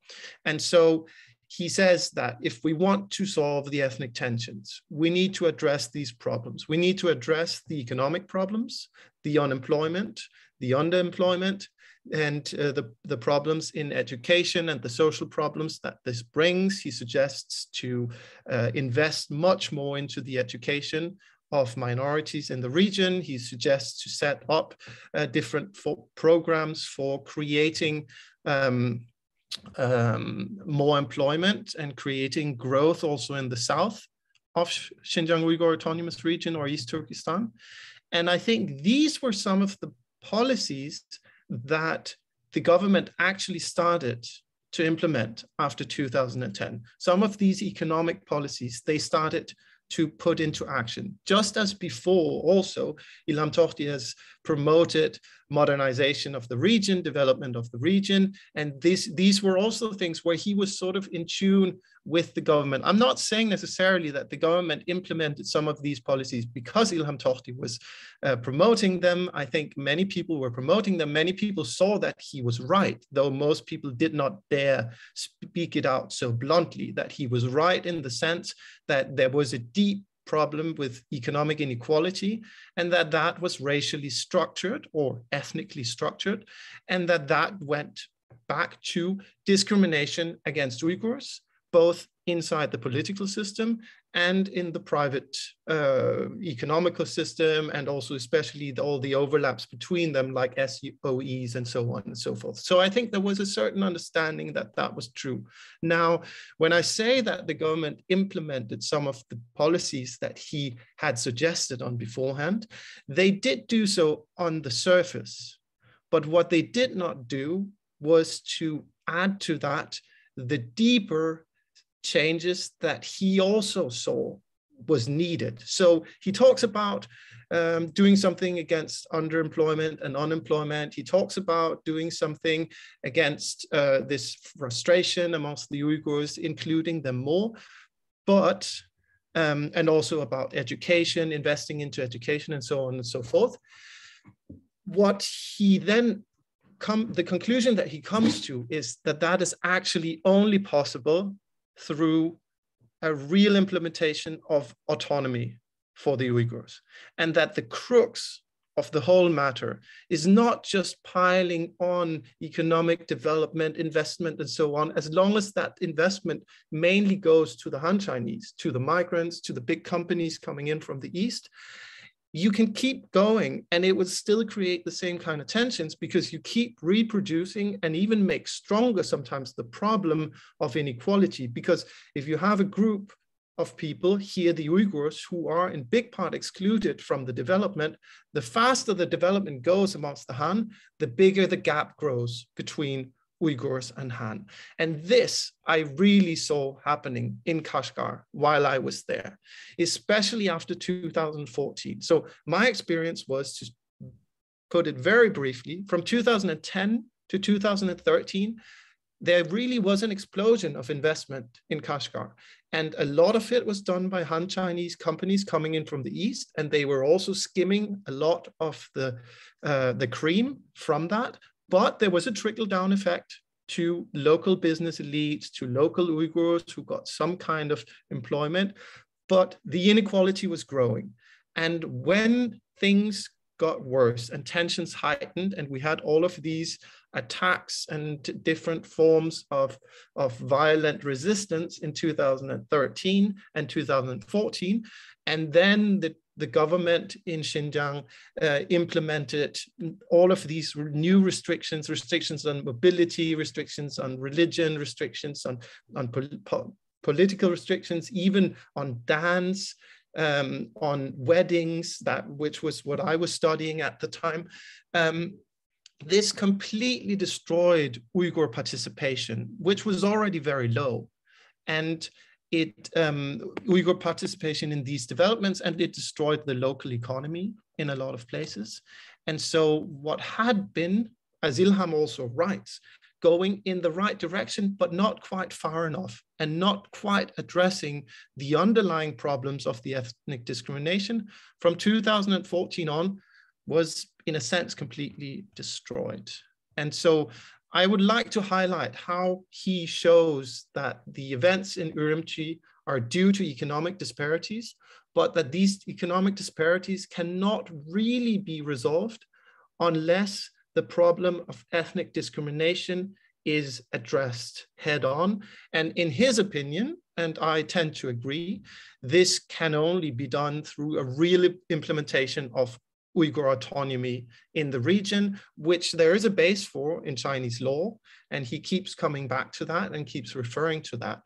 Speaker 3: And so he says that if we want to solve the ethnic tensions, we need to address these problems. We need to address the economic problems, the unemployment, the underemployment, and uh, the, the problems in education and the social problems that this brings. He suggests to uh, invest much more into the education of minorities in the region. He suggests to set up uh, different for programs for creating um, um, more employment and creating growth also in the south of Xinjiang Uyghur Autonomous Region or East Turkestan. And I think these were some of the policies that the government actually started to implement after 2010. Some of these economic policies, they started to put into action. Just as before, also, Ilham Tohti has promoted modernization of the region, development of the region. And this, these were also things where he was sort of in tune with the government. I'm not saying necessarily that the government implemented some of these policies because Ilham Tohti was uh, promoting them. I think many people were promoting them. Many people saw that he was right, though most people did not dare speak it out so bluntly that he was right in the sense that there was a deep problem with economic inequality and that that was racially structured or ethnically structured and that that went back to discrimination against Uyghurs both inside the political system and in the private uh, economical system, and also especially the, all the overlaps between them, like SOEs and so on and so forth. So I think there was a certain understanding that that was true. Now, when I say that the government implemented some of the policies that he had suggested on beforehand, they did do so on the surface. But what they did not do was to add to that the deeper changes that he also saw was needed. So he talks about um, doing something against underemployment and unemployment. He talks about doing something against uh, this frustration amongst the Uyghurs, including them more, but um, and also about education, investing into education, and so on and so forth. What he then come, the conclusion that he comes to is that that is actually only possible through a real implementation of autonomy for the Uyghurs, and that the crux of the whole matter is not just piling on economic development, investment, and so on, as long as that investment mainly goes to the Han Chinese, to the migrants, to the big companies coming in from the East, you can keep going and it would still create the same kind of tensions because you keep reproducing and even make stronger sometimes the problem of inequality. Because if you have a group of people, here the Uyghurs, who are in big part excluded from the development, the faster the development goes amongst the Han, the bigger the gap grows between Uyghurs and Han. And this I really saw happening in Kashgar while I was there, especially after 2014. So my experience was to put it very briefly, from 2010 to 2013, there really was an explosion of investment in Kashgar. And a lot of it was done by Han Chinese companies coming in from the East. And they were also skimming a lot of the, uh, the cream from that. But there was a trickle down effect to local business elites, to local Uyghurs who got some kind of employment. But the inequality was growing. And when things got worse and tensions heightened, and we had all of these attacks and different forms of, of violent resistance in 2013 and 2014. And then the, the government in Xinjiang uh, implemented all of these new restrictions, restrictions on mobility, restrictions on religion, restrictions on, on po po political restrictions, even on dance, um, on weddings, that which was what I was studying at the time. Um, this completely destroyed Uyghur participation, which was already very low. And it um, Uyghur participation in these developments, and it destroyed the local economy in a lot of places. And so what had been, as Ilham also writes, going in the right direction, but not quite far enough and not quite addressing the underlying problems of the ethnic discrimination from 2014 on was in a sense completely destroyed. And so I would like to highlight how he shows that the events in Urumqi are due to economic disparities, but that these economic disparities cannot really be resolved unless the problem of ethnic discrimination is addressed head on. And in his opinion, and I tend to agree, this can only be done through a real implementation of Uyghur autonomy in the region, which there is a base for in Chinese law. And he keeps coming back to that and keeps referring to that,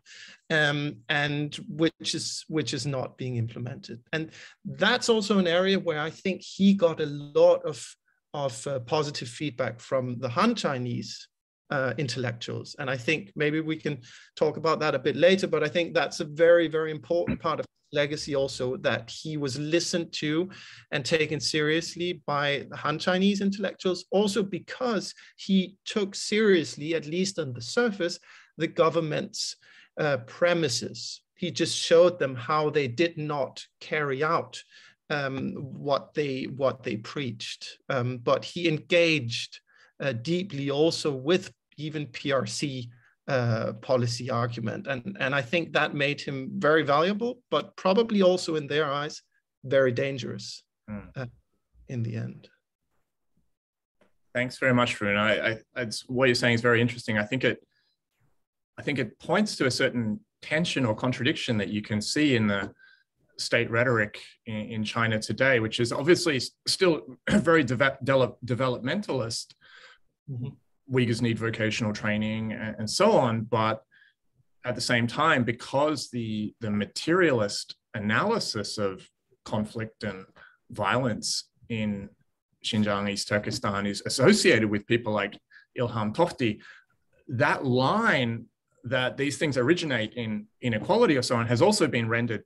Speaker 3: um, and which is which is not being implemented. And that's also an area where I think he got a lot of of uh, positive feedback from the Han Chinese uh, intellectuals. And I think maybe we can talk about that a bit later, but I think that's a very, very important part of legacy also that he was listened to and taken seriously by Han Chinese intellectuals, also because he took seriously, at least on the surface, the government's uh, premises. He just showed them how they did not carry out um, what they what they preached, um, but he engaged uh, deeply also with even PRC uh, policy argument. And, and I think that made him very valuable, but probably also in their eyes, very dangerous mm. uh, in the end.
Speaker 1: Thanks very much, Rune. I, I, what you're saying is very interesting. I think it, I think it points to a certain tension or contradiction that you can see in the state rhetoric in, in China today, which is obviously still *clears throat* very de- de- developmentalist. Mm-hmm Uyghurs need vocational training and, and so on. But at the same time, because the, the materialist analysis of conflict and violence in Xinjiang, East Turkestan is associated with people like Ilham Tohti, that line that these things originate in inequality or so on has also been rendered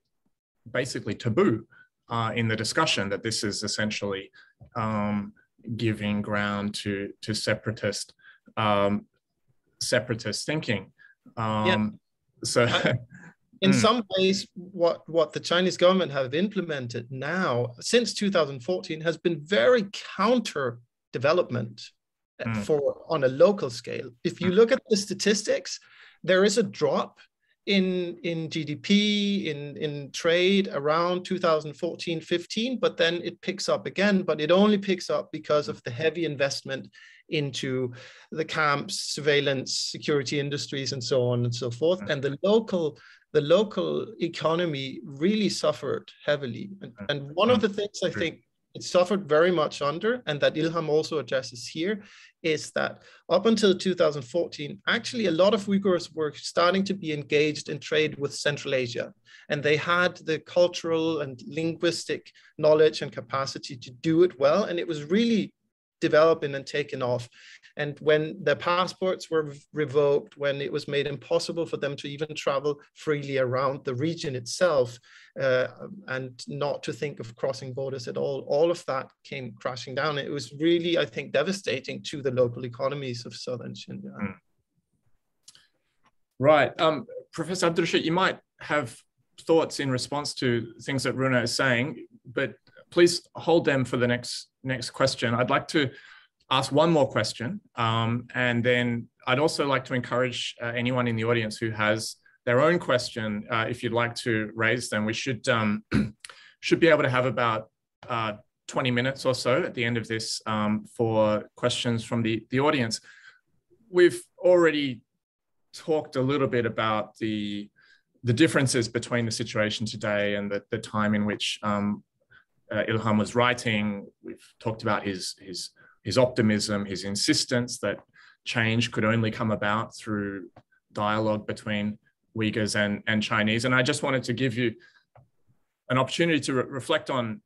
Speaker 1: basically taboo uh, in the discussion that this is essentially um, giving ground to, to separatist um, separatist thinking. Um, yeah. So, *laughs*
Speaker 3: in mm. some ways, what what the Chinese government have implemented now since 2014 has been very counter development mm. for on a local scale. If you mm. look at the statistics, there is a drop in in GDP in in trade around 2014 15 but then it picks up again but it only picks up because of the heavy investment into the camps surveillance security industries and so on and so forth. Mm. And the local the local economy really suffered heavily. And, mm. and one of mm. the things i think it suffered very much under, and that Ilham also addresses here, is that up until 2014, actually a lot of Uyghurs were starting to be engaged in trade with Central Asia. And they had the cultural and linguistic knowledge and capacity to do it well. And it was really developing and taken off. And when their passports were revoked, when it was made impossible for them to even travel freely around the region itself, uh, and not to think of crossing borders at all, all of that came crashing down. It was really, I think, devastating to the local economies of southern Xinjiang. Mm.
Speaker 1: Right. Um, Professor Abdurrashid, you might have thoughts in response to things that Rune is saying, but please hold them for the next next question. I'd like to ask one more question. Um, and then I'd also like to encourage uh, anyone in the audience who has their own question, uh, if you'd like to raise them, we should, um, *clears throat* should be able to have about uh, 20 minutes or so at the end of this um, for questions from the, the audience. We've already talked a little bit about the, the differences between the situation today and the, the time in which um, uh, Ilham was writing. We've talked about his, his his optimism, his insistence that change could only come about through dialogue between Uyghurs and, and Chinese. And I just wanted to give you an opportunity to re- reflect on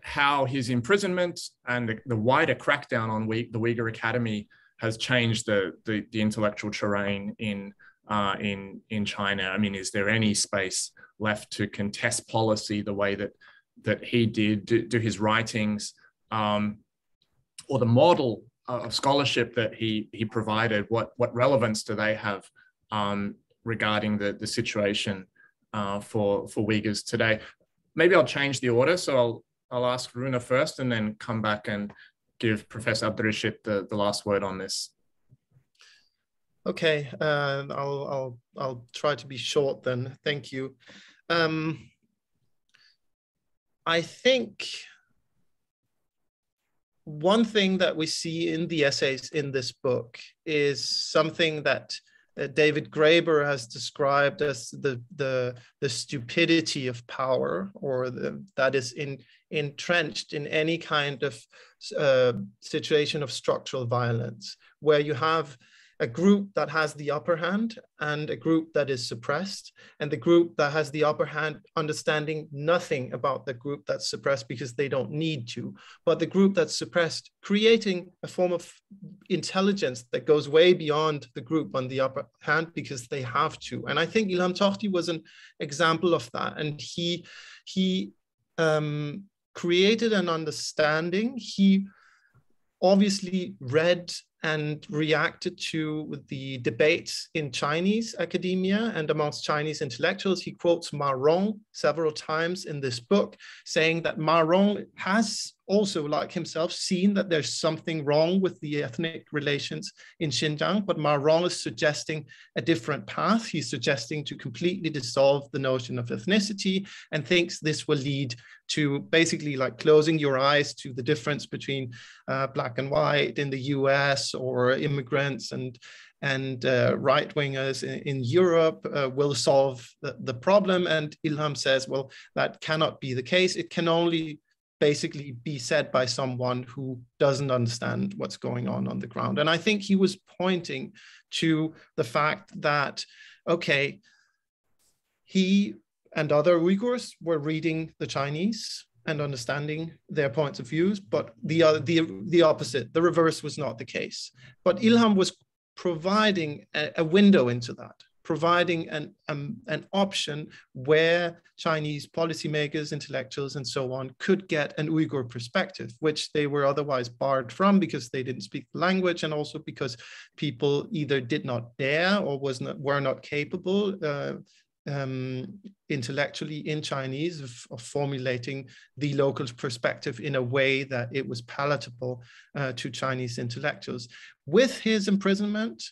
Speaker 1: how his imprisonment and the, the wider crackdown on we, the Uyghur Academy has changed the, the, the intellectual terrain in, uh, in, in China. I mean, is there any space left to contest policy the way that, that he did, do, do his writings? Um, or the model of scholarship that he he provided, what what relevance do they have um, regarding the the situation uh, for for Uyghurs today? Maybe I'll change the order, so I'll I'll ask Rune first, and then come back and give Professor Abdurrashid the, the last word on this.
Speaker 3: Okay, uh, I'll I'll I'll try to be short then. Thank you. Um, I think one thing that we see in the essays in this book is something that uh, David Graeber has described as the, the, the stupidity of power, or the, that is in, entrenched in any kind of uh, situation of structural violence, where you have a group that has the upper hand and a group that is suppressed, and the group that has the upper hand understanding nothing about the group that's suppressed because they don't need to, but the group that's suppressed creating a form of intelligence that goes way beyond the group on the upper hand because they have to. And I think Ilham Tohti was an example of that, and he he um, created an understanding. He obviously read and reacted to the debates in Chinese academia and amongst Chinese intellectuals. He quotes Ma Rong several times in this book, saying that Ma Rong has also, like himself, seen that there's something wrong with the ethnic relations in Xinjiang, but Ma Rong is suggesting a different path. He's suggesting to completely dissolve the notion of ethnicity and thinks this will lead to basically like closing your eyes to the difference between uh, black and white in the US or immigrants and and uh, right wingers in, in, Europe uh, will solve the, the problem. And Ilham says, well, that cannot be the case. It can only basically be said by someone who doesn't understand what's going on on the ground. And I think he was pointing to the fact that, okay, he and other Uyghurs were reading the Chinese and understanding their points of views, but the, the, the opposite, the reverse was not the case. But Ilham was providing a, a window into that, providing an, um, an option where Chinese policymakers, intellectuals, and so on could get an Uyghur perspective, which they were otherwise barred from because they didn't speak the language and also because people either did not dare or was not, were not capable uh, um, intellectually in Chinese of, of, formulating the local perspective in a way that it was palatable uh, to Chinese intellectuals. With his imprisonment,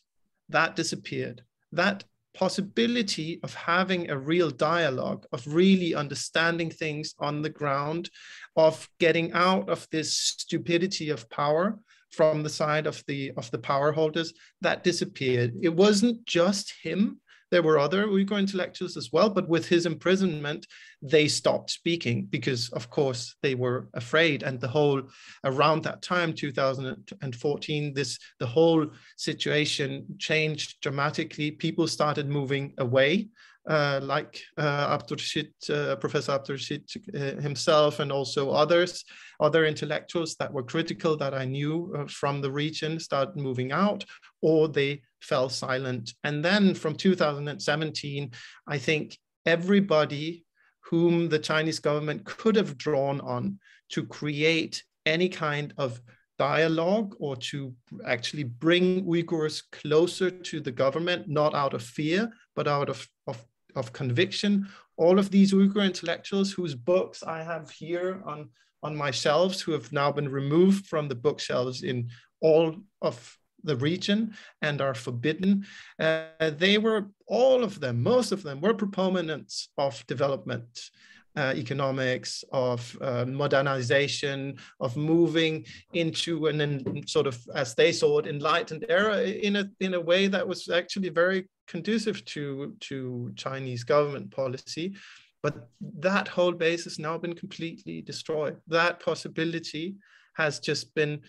Speaker 3: that disappeared. That possibility of having a real dialogue, of really understanding things on the ground, of getting out of this stupidity of power from the side of the of the power holders that disappeared it wasn't just him there were other Uyghur intellectuals as well, but with his imprisonment, they stopped speaking because, of course, they were afraid. And the whole around that time, 2014, this the whole situation changed dramatically. People started moving away uh, like uh, uh, Professor Abdurrashid uh, himself, and also others, other intellectuals that were critical that I knew uh, from the region started moving out, or they fell silent. And then from 2017, I think everybody whom the Chinese government could have drawn on to create any kind of dialogue or to actually bring Uyghurs closer to the government, not out of fear, but out of, of, of conviction. All of these Uyghur intellectuals whose books I have here on, on my shelves, who have now been removed from the bookshelves in all of the region and are forbidden. Uh, they were, all of them, most of them were proponents of development uh, economics, of uh, modernization, of moving into an, an sort of, as they saw it, enlightened era in a in a way that was actually very conducive to to Chinese government policy. But that whole base has now been completely destroyed. That possibility has just been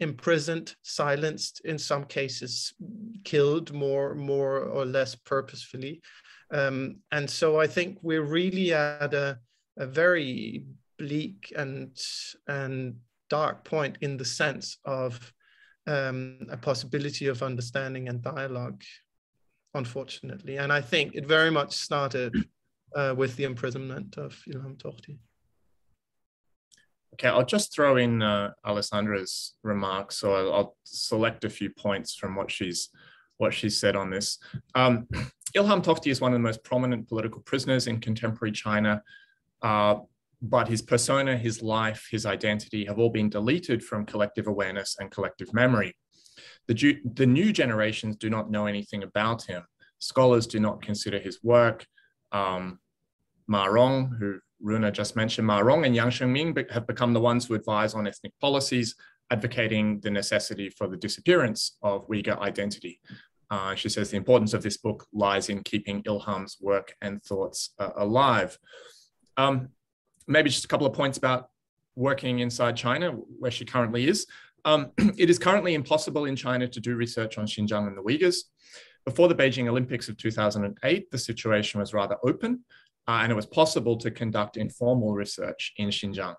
Speaker 3: imprisoned, silenced, in some cases killed more more or less purposefully. Um, and so I think we're really at a a very bleak and and dark point in the sense of um, a possibility of understanding and dialogue, unfortunately. And I think it very much started uh, with the imprisonment of Ilham Tohti.
Speaker 1: Okay, I'll just throw in uh, Alessandra's remarks, so I'll, I'll, select a few points from what she's what she said on this. Um, *clears throat* Ilham Tohti is one of the most prominent political prisoners in contemporary China uh, but his persona, his life, his identity have all been deleted from collective awareness and collective memory. The, the new generations do not know anything about him. Scholars do not consider his work. Um, Ma Rong, who Rune just mentioned, Ma Rong and Yang Shengmin have become the ones who advise on ethnic policies, advocating the necessity for the disappearance of Uyghur identity. Uh, she says the importance of this book lies in keeping Ilham's work and thoughts uh, alive. Um, maybe just a couple of points about working inside China, where she currently is. Um, *clears throat* it is currently impossible in China to do research on Xinjiang and the Uyghurs. Before the Beijing Olympics of 2008, the situation was rather open, uh, and it was possible to conduct informal research in Xinjiang.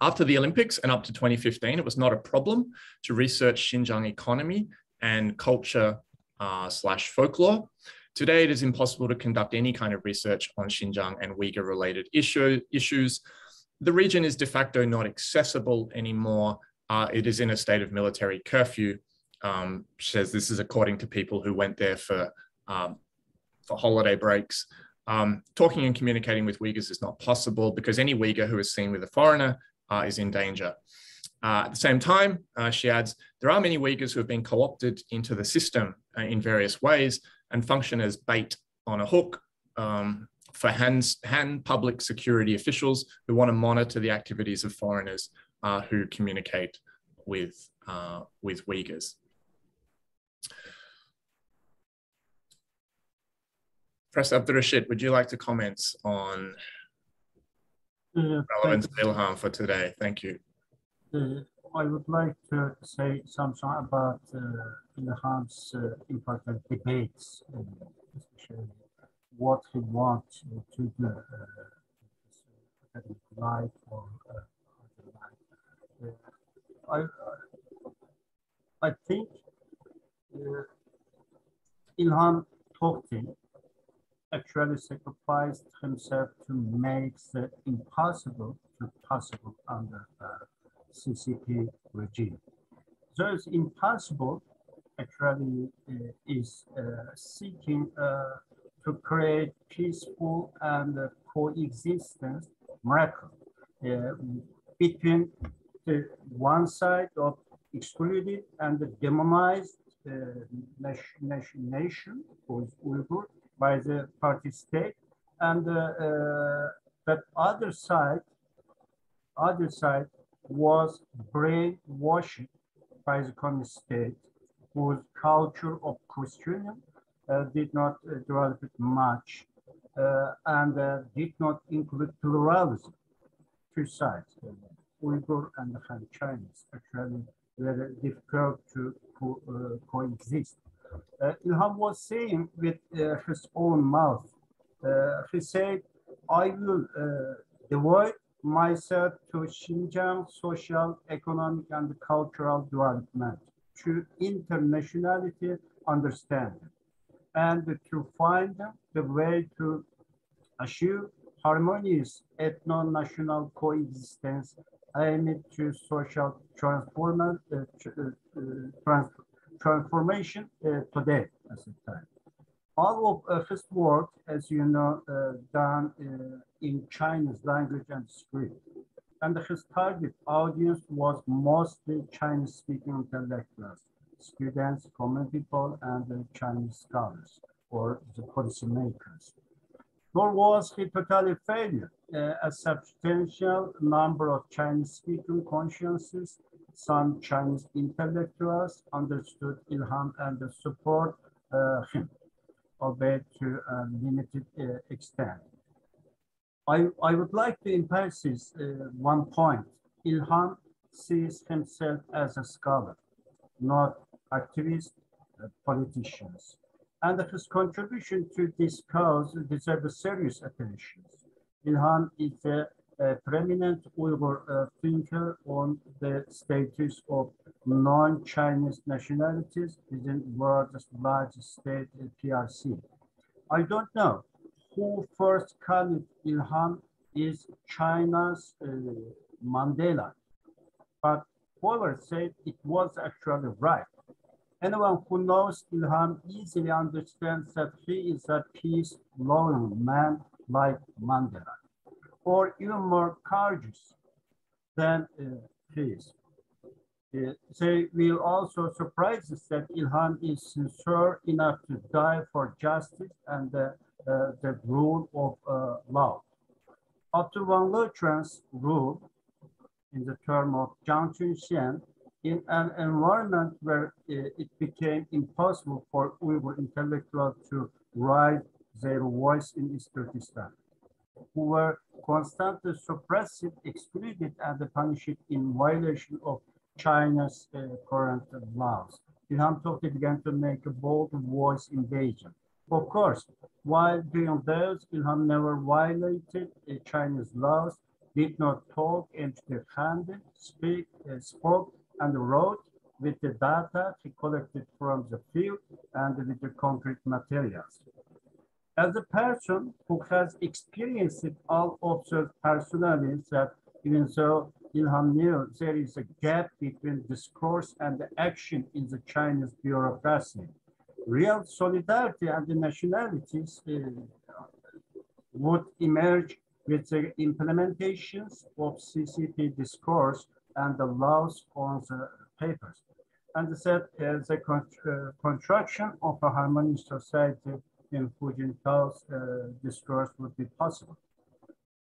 Speaker 1: After the Olympics and up to 2015, it was not a problem to research Xinjiang economy and culture uh, slash folklore. Today, it is impossible to conduct any kind of research on Xinjiang and Uyghur related issue, issues. The region is de facto not accessible anymore. Uh, it is in a state of military curfew. Um, says this is according to people who went there for, um, for holiday breaks. Um, talking and communicating with Uyghurs is not possible because any Uyghur who is seen with a foreigner uh, is in danger. Uh, at the same time, uh, she adds, there are many Uyghurs who have been co-opted into the system uh, in various ways, and function as bait on a hook um, for hands, hand public security officials who want to monitor the activities of foreigners uh, who communicate with, uh, with Uyghurs. Professor Abdurrashid, would you like to comment on uh, relevance of Ilham for today? Thank you.
Speaker 2: Uh, I would like to say something about uh, Ilham's uh, important debates, uh, especially what he wants to do uh, life or uh, life. Uh, I, I think uh, Ilham Tohti actually sacrificed himself to make the impossible to possible under uh, CCP regime. So it's impossible actually uh, is uh, seeking uh, to create peaceful and coexistence miracle between the one side of excluded and demonized nation, nation, who is Uyghur, by the party state, and that other side, other side was brainwashing by the communist state, whose culture of questioning uh, did not uh, develop much uh, and uh, did not include pluralism. Two sides, Uyghur and Han Chinese, actually very difficult to co uh, coexist. Uh, Ilham was saying with his own mouth, he said, I will devote myself to Xinjiang social, economic, and cultural development, to internationality understanding, and to find the way to achieve harmonious ethno-national coexistence aimed to social transform, uh, uh, uh, transformation uh, today at the time. All of uh, his work, as you know, uh, done uh, in Chinese language and script. And his target audience was mostly Chinese-speaking intellectuals, students, common people, and Chinese scholars or the policymakers. Nor was he totally failure. Uh, a substantial number of Chinese-speaking consciences, some Chinese intellectuals understood Ilham and the support uh, *laughs* him albeit to a limited uh, extent. I, I would like to emphasize uh, one point. Ilham sees himself as a scholar, not activist uh, politicians. And his contribution to this cause deserves serious attention. Ilham is a a prominent Uyghur uh, thinker on the status of non-Chinese nationalities within world's largest state, PRC. I don't know who first called Ilham is China's uh, Mandela, but whoever said it was actually right. Anyone who knows Ilham easily understands that he is a peace-loving man like Mandela or even more courageous than uh, his. Uh, they will also surprise us that Ilham is sincere enough to die for justice and the, uh, the rule of uh, law. After Wang Lequan's rule, in the term of Zhang Chunxian, in an environment where uh, it became impossible for Uyghur intellectuals to raise their voice in East Turkestan who were constantly suppressed, excluded, and punished in violation of China's uh, current laws. Ilham Tohti began to make a bold voice invasion. Of course, while doing this, Ilham never violated uh, Chinese laws, did not talk empty-handed, speak, uh, spoke, and wrote with the data he collected from the field and with the concrete materials. As a person who has experienced all observed personally that even though Ilham knew there is a gap between discourse and action in the Chinese bureaucracy. Real solidarity and the nationalities uh, would emerge with the implementations of CCP discourse and the laws on the papers. And that uh, the con uh, construction of a harmonious society in Hu Jintao's uh, discourse would be possible.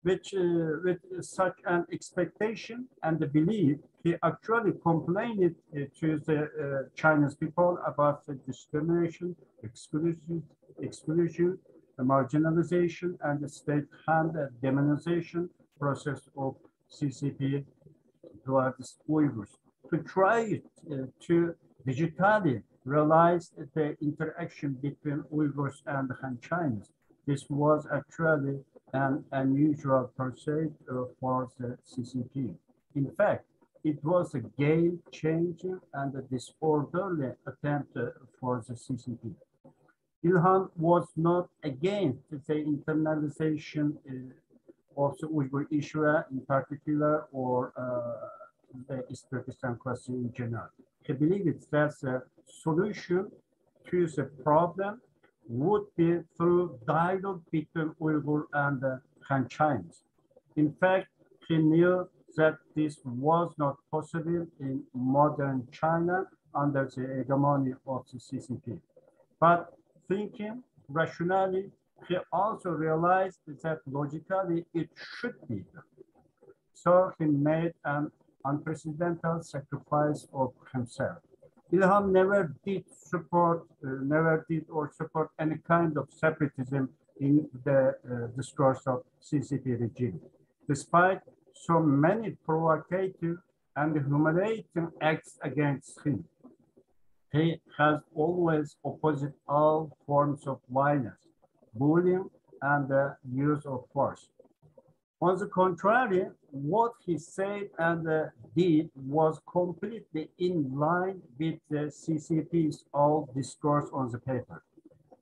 Speaker 2: Which, uh, with such an expectation and the belief, he actually complained uh, to the uh, Chinese people about the discrimination, exclusion, exclusion, the marginalization, and the state hand demonization process of CCP towards Uyghurs. To try uh, to digitally realized the interaction between Uyghurs and Han Chinese. This was actually an unusual pursuit uh, for the CCP. In fact, it was a game-changing and a disorderly attempt uh, for the CCP. Ilham was not against the internalization uh, of the Uyghur issue in particular or uh, the East Turkestan question in general. He believed that the solution to the problem would be through dialogue between Uyghur and Han Chinese. In fact, he knew that this was not possible in modern China under the hegemony of the CCP. But thinking rationally, he also realized that logically it should be. So he made an unprecedented sacrifice of himself. Ilham never did support, uh, never did or support any kind of separatism in the uh, discourse of CCP regime, despite so many provocative and humiliating acts against him. He has always opposed all forms of violence, bullying, and the use of force. On the contrary, what he said and uh, did was completely in line with the CCP's old discourse on the paper.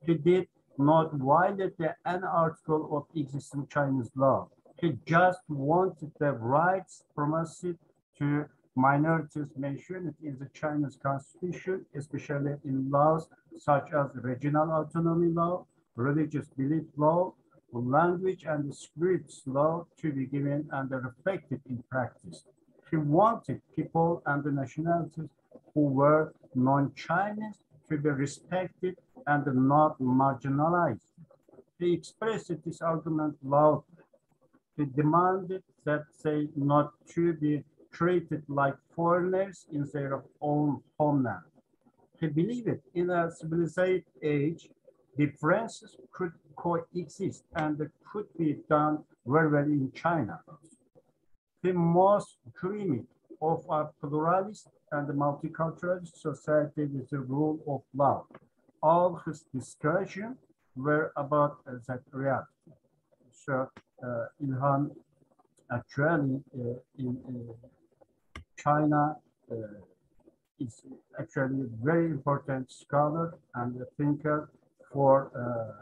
Speaker 2: He did not violate any article of existing Chinese law. He just wanted the rights promised to minorities mentioned in the Chinese constitution, especially in laws such as regional autonomy law, religious belief law, language and scripts law to be given and reflected in practice. He wanted people and the nationalities who were non-Chinese to be respected and not marginalized. He expressed this argument loudly. He demanded that they not to be treated like foreigners in their own homeland. He believed in a civilized age, differences could coexist and could be done very well in China. The most dreaming of a pluralist and multicultural society with the rule of law. All his discussions were about uh, that reality. So uh, Ilham actually uh, in, in China uh, is actually a very important scholar and thinker for uh,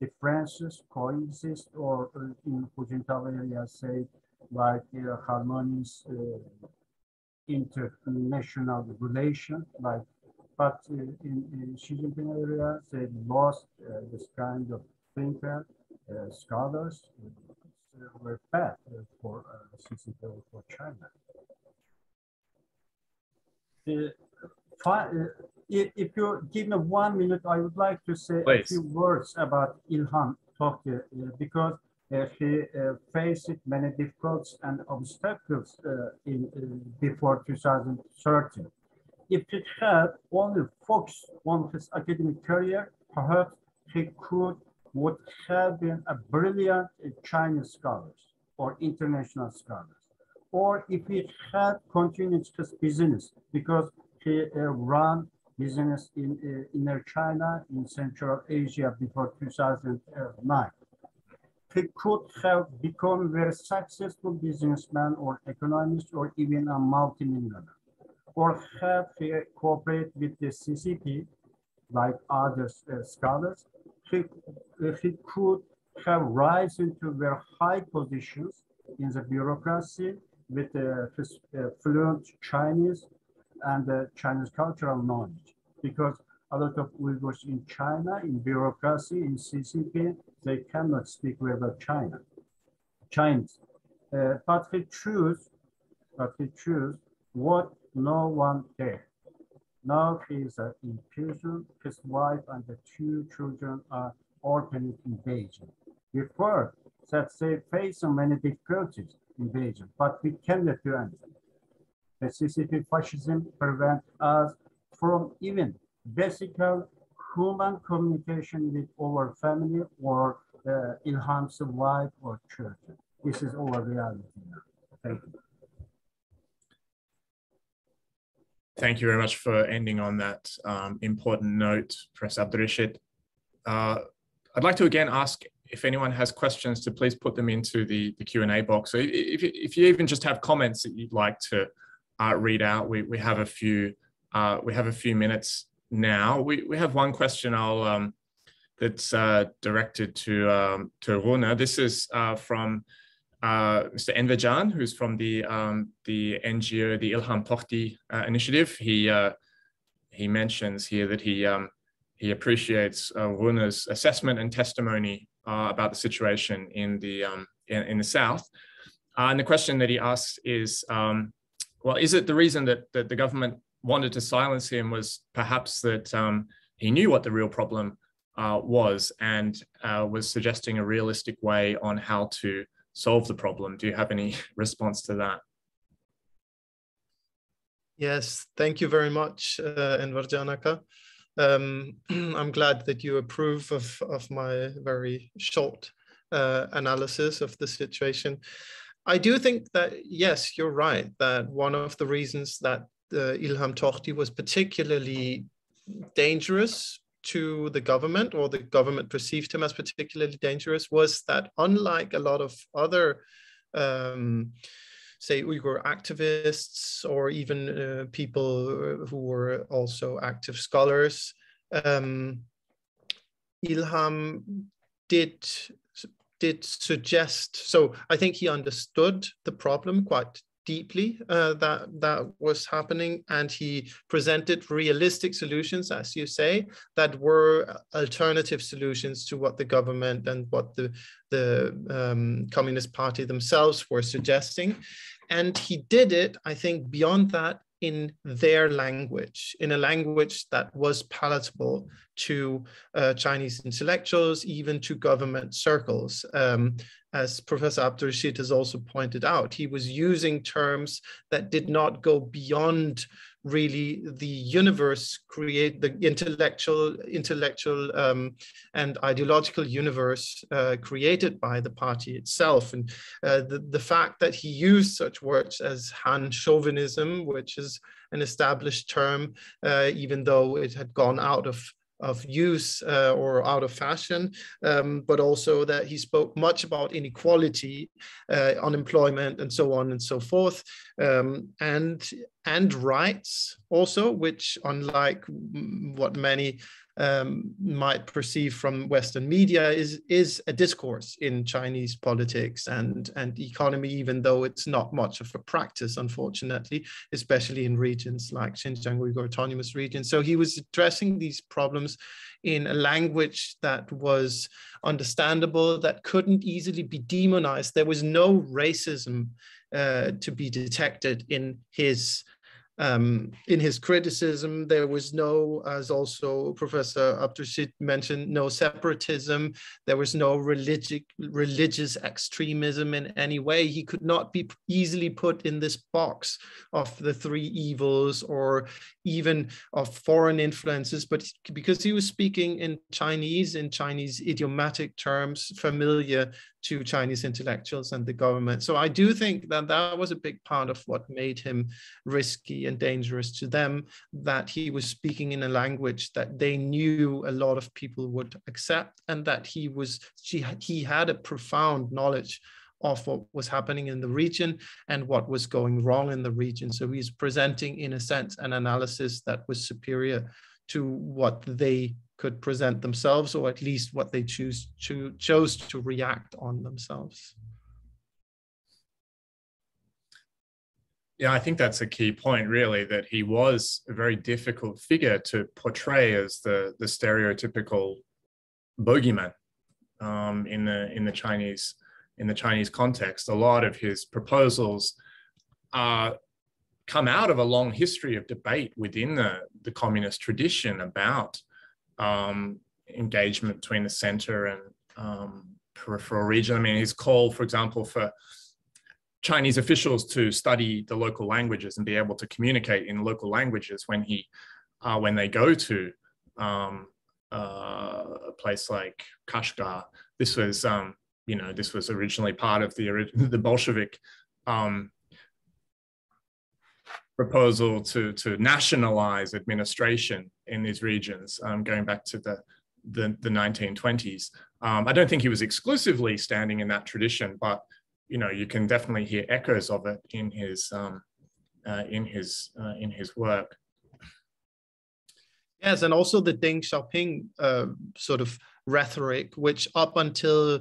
Speaker 2: differences coexist or uh, in Hu Jintao area say like uh, harmonious uh, international relation like but uh, in, in Xi Jinping area they lost uh, this kind of thinker scholars were bad for uh, for China. Uh, if you give me one minute, I would like to say Please. a few words about Ilham Tohti uh, because uh, he uh, faced many difficulties and obstacles uh, in before 2013. If he had only focused on his academic career, perhaps he could would have been a brilliant Chinese scholar or international scholar or if he had continued his business because he uh, ran business in uh, inner China in Central Asia before 2009. He could have become very successful businessman or economist or even a multimillionaire or have he cooperated with the CCP like other uh, scholars. He, uh, he could have risen to very high positions in the bureaucracy with uh, uh, fluent Chinese and uh, Chinese cultural knowledge because a lot of Uyghurs in China, in bureaucracy, in CCP, they cannot speak well China, Chinese. Uh, but he choose, but he choose what no one dare. Now he is uh, in prison. His wife and the two children are orphaned in Beijing. Before that, they face so many difficulties in Beijing, but we cannot do anything. CCP fascism prevent us from even basic human communication with our family or uh, Ilham's wife or children. This is our reality now. Thank you.
Speaker 1: Thank you very much for ending on that um, important note, Professor Abdurrashid. Uh, I'd like to again ask if anyone has questions to please put them into the, the Q&A box. So if, if you even just have comments that you'd like to uh, read out, we, we have a few uh, we have a few minutes now. We, we have one question I'll um, that's uh, directed to um, to Rune. This is uh, from uh, Mr. Enver Can, who's from the um, the NGO, the Ilham Tohti uh, initiative. He he mentions here that he um, he appreciates Rune's assessment and testimony about the situation in the um, in, in, the south. And the question that he asks is, um, well, is it the reason that, that the government wanted to silence him was perhaps that um, he knew what the real problem uh, was and uh, was suggesting a realistic way on how to solve the problem. Do you have any *laughs* response to that?
Speaker 3: Yes, thank you very much, uh, Enver Janaka. Um, *clears throat* I'm glad that you approve of, of my very short uh, analysis of the situation. I do think that, yes, you're right, that one of the reasons that uh, Ilham Tohti was particularly dangerous to the government or the government perceived him as particularly dangerous was that unlike a lot of other um, say Uyghur activists or even uh, people who were also active scholars um, Ilham did did suggest so I think he understood the problem quite deeply uh, that that was happening and he presented realistic solutions as you say that were alternative solutions to what the government and what the the um, communist party themselves were suggesting. And he did it i think beyond that in their language, in a language that was palatable to uh, Chinese intellectuals, even to government circles. Um, as Professor Abdurrashid has also pointed out, he was using terms that did not go beyond really the universe create the intellectual intellectual um, and ideological universe uh, created by the party itself. And uh, the, the fact that he used such words as han chauvinism which is an established term uh, even though it had gone out of of use uh, or out of fashion, um, but also that he spoke much about inequality, uh, unemployment, and so on and so forth, um, and and rights also, which unlike what many um, might perceive from Western media is is a discourse in Chinese politics and and economy, even though it's not much of a practice, unfortunately, especially in regions like Xinjiang Uyghur Autonomous Region. So he was addressing these problems in a language that was understandable, that couldn't easily be demonized. There was no racism uh, to be detected in his um, in his criticism, there was no, as also Professor Abdurrashid mentioned, no separatism. There was no religious extremism in any way. He could not be easily put in this box of the three evils or even of foreign influences, but because he was speaking in Chinese, in Chinese idiomatic terms, familiar to Chinese intellectuals and the government. So I do think that that was a big part of what made him risky and dangerous to them, that he was speaking in a language that they knew a lot of people would accept and that he was, she, he had a profound knowledge of what was happening in the region and what was going wrong in the region. So he's presenting, in a sense, an analysis that was superior to what they could present themselves, or at least what they choose to chose to react on themselves.
Speaker 1: Yeah, I think that's a key point, really, that he was a very difficult figure to portray as the, the stereotypical bogeyman um, in the in the Chinese in the Chinese context. A lot of his proposals uh, come out of a long history of debate within the, the communist tradition about um, engagement between the center and um, peripheral region. I mean, his call, for example, for Chinese officials to study the local languages and be able to communicate in local languages when he, uh, when they go to um, uh, a place like Kashgar. This was, um, you know, this was originally part of the *laughs* the Bolshevik um, proposal to, to nationalize administration in these regions, um, going back to the, the, the 1920s. Um, I don't think he was exclusively standing in that tradition, but you know, you can definitely hear echoes of it in his um, uh, in his uh, in his work.
Speaker 3: Yes, and also the Deng Xiaoping uh, sort of rhetoric, which up until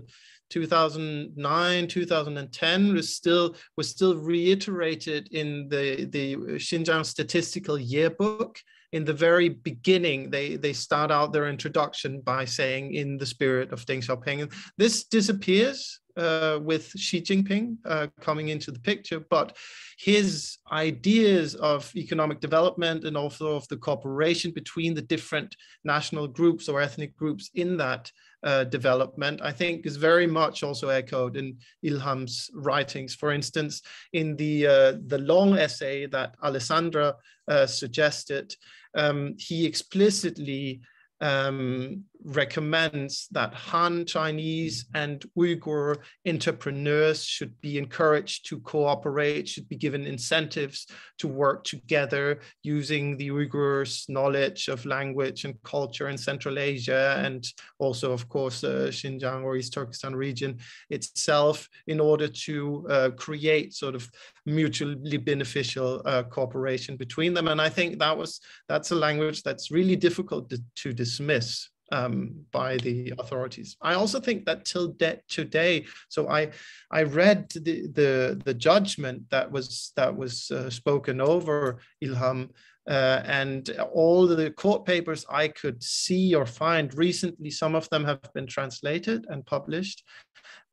Speaker 3: 2009 2010 was still was still reiterated in the the Xinjiang statistical yearbook in the very beginning they they start out their introduction by saying in the spirit of Deng Xiaoping this disappears uh, with Xi Jinping uh, coming into the picture, but his ideas of economic development and also of the cooperation between the different national groups or ethnic groups in that uh, development, I think is very much also echoed in Ilham's writings. For instance, in the, uh, the long essay that Alessandra uh, suggested, um, he explicitly um, recommends that Han Chinese and Uyghur entrepreneurs should be encouraged to cooperate, should be given incentives to work together using the Uyghurs' knowledge of language and culture in Central Asia and also, of course, uh, Xinjiang or East Turkestan region itself in order to uh, create sort of mutually beneficial uh, cooperation between them. And I think that was that's a language that's really difficult to, to dismiss um, by the authorities. I also think that till today, so I I read the the, the judgment that was that was uh, spoken over Ilham. Uh, and all the court papers I could see or find recently, some of them have been translated and published,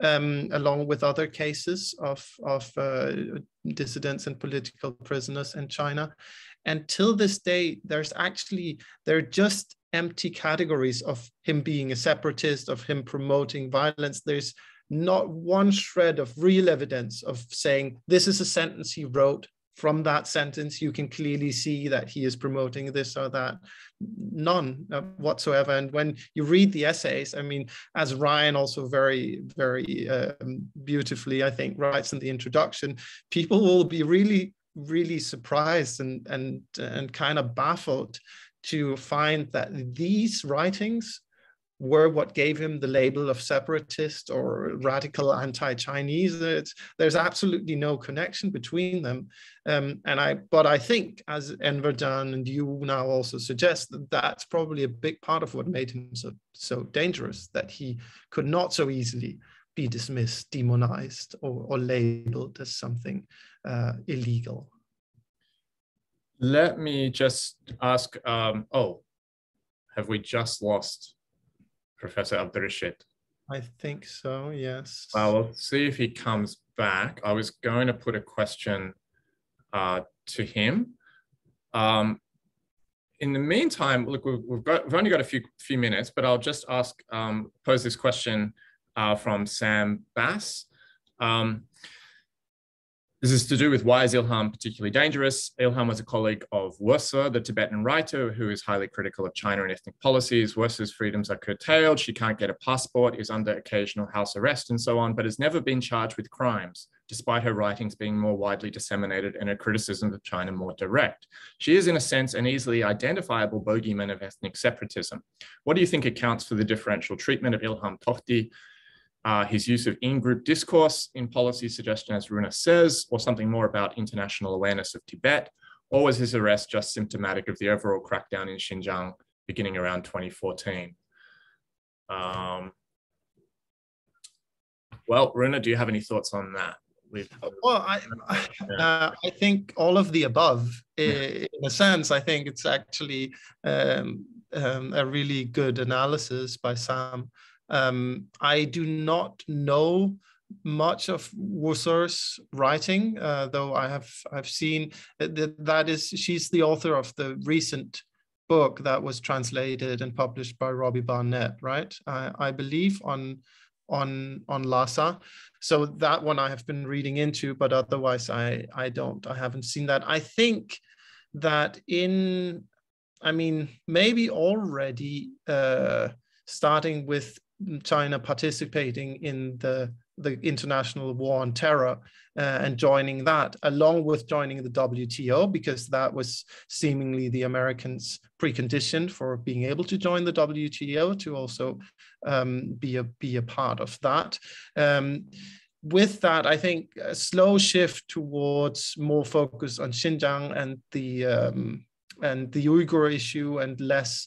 Speaker 3: um, along with other cases of, of uh, dissidents and political prisoners in China. And till this day, there's actually, they're just empty categories of him being a separatist, of him promoting violence. There's not one shred of real evidence of saying this is a sentence he wrote. From that sentence, you can clearly see that he is promoting this or that. None uh, whatsoever. And when you read the essays, I mean, as Rian also very, very um, beautifully, I think, writes in the introduction, people will be really, really surprised and and and kind of baffled to find that these writings were what gave him the label of separatist or radical anti-Chinese. there's absolutely no connection between them. Um, and I, but I think, as Enver Can and you now also suggest, that that's probably a big part of what made him so so dangerous. That he could not so easily be dismissed, demonized, or, or labeled as something uh, illegal.
Speaker 1: Let me just ask, um, oh, have we just lost Professor Abdurrashid?
Speaker 3: I think so, yes.
Speaker 1: Well, we'll see if he comes back. I was going to put a question uh, to him. Um, in the meantime, look, we've, we've, got, we've only got a few, few minutes, but I'll just ask, um, pose this question uh, from Sam Bass. Um, this is to do with why is Ilham particularly dangerous? Ilham was a colleague of Woeser, the Tibetan writer, who is highly critical of China and ethnic policies. Woeser's freedoms are curtailed. She can't get a passport, is under occasional house arrest, and so on, but has never been charged with crimes, despite her writings being more widely disseminated and her criticism of China more direct. She is, in a sense, an easily identifiable bogeyman of ethnic separatism. What do you think accounts for the differential treatment of Ilham Tohti uh, his use of in-group discourse in policy suggestion, as Rune says, or something more about international awareness of Tibet, or was his arrest just symptomatic of the overall crackdown in Xinjiang beginning around 2014? Um, well, Rune, do you have any thoughts on that?
Speaker 3: We've, well, I, uh, I think all of the above, in a sense, I think it's actually um, um, a really good analysis by Sam. Um, I do not know much of Woeser's writing, uh, though I have I've seen that, that is she's the author of the recent book that was translated and published by Robbie Barnett, right? I, I believe on on on Lhasa. So that one I have been reading into, but otherwise I I don't I haven't seen that. I think that in I mean maybe already uh, starting with China participating in the, the international war on terror uh, and joining that, along with joining the WTO, because that was seemingly the Americans' precondition for being able to join the WTO to also um, be a be a part of that. Um, with that, I think a slow shift towards more focus on Xinjiang and the um, and the Uyghur issue and less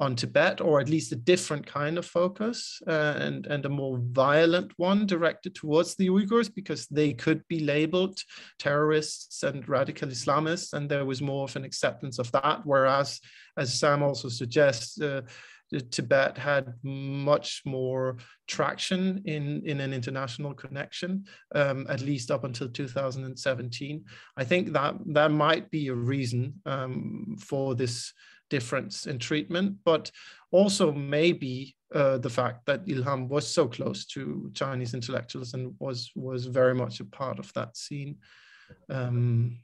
Speaker 3: on Tibet, or at least a different kind of focus uh, and, and a more violent one directed towards the Uyghurs because they could be labeled terrorists and radical Islamists, and there was more of an acceptance of that. Whereas, as Sam also suggests, uh, Tibet had much more traction in, in an international connection, um, at least up until 2017. I think that that might be a reason um, for this difference in treatment, but also maybe uh, the fact that Ilham was so close to Chinese intellectuals and was was very much a part of that scene. Um,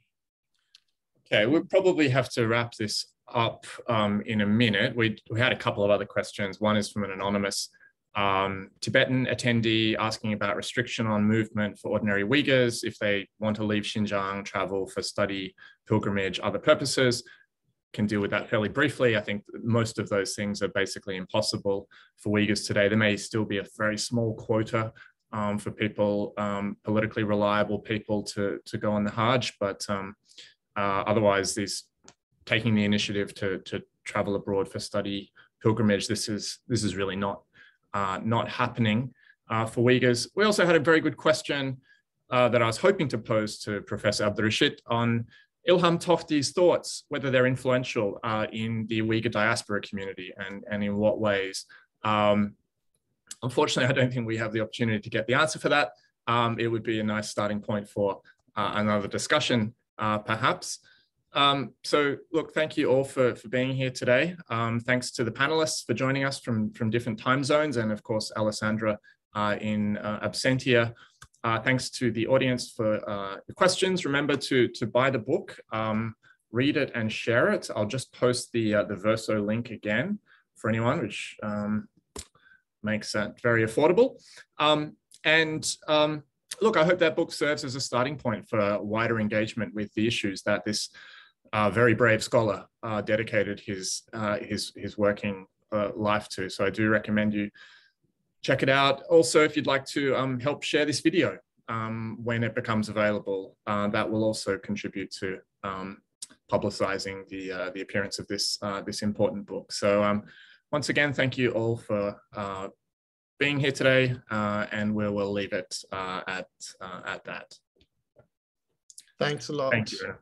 Speaker 1: okay, we'll probably have to wrap this up um, in a minute. We, we had a couple of other questions. One is from an anonymous um, Tibetan attendee asking about restriction on movement for ordinary Uyghurs if they want to leave Xinjiang, travel for study, pilgrimage, other purposes. Can deal with that fairly briefly. I think most of those things are basically impossible for Uyghurs today. There may still be a very small quota um, for people, um, politically reliable people to, to go on the Hajj, but um, uh, otherwise these taking the initiative to, to travel abroad for study pilgrimage, this is, this is really not, uh, not happening uh, for Uyghurs. We also had a very good question uh, that I was hoping to pose to Professor Abdurrashid on Ilham Tohti's thoughts, whether they're influential uh, in the Uyghur diaspora community and, and in what ways. Um, unfortunately, I don't think we have the opportunity to get the answer for that. Um, it would be a nice starting point for uh, another discussion, uh, perhaps. Um, so look, thank you all for, for being here today. Um, thanks to the panelists for joining us from, from different time zones and of course, Alessandra uh, in uh, absentia. Uh, thanks to the audience for uh, questions. Remember to, to buy the book, um, read it and share it. I'll just post the, uh, the Verso link again for anyone, which um, makes that very affordable. Um, and um, look, I hope that book serves as a starting point for wider engagement with the issues that this uh, very brave scholar uh, dedicated his, uh, his, his working life to. So I do recommend you check it out. Also, if you'd like to um, help share this video um, when it becomes available, uh, that will also contribute to um, publicizing the, uh, the appearance of this, this important book. So um, once again, thank you all for being here today, and we will leave it at, at that.
Speaker 3: Thanks a lot.
Speaker 1: Thank you.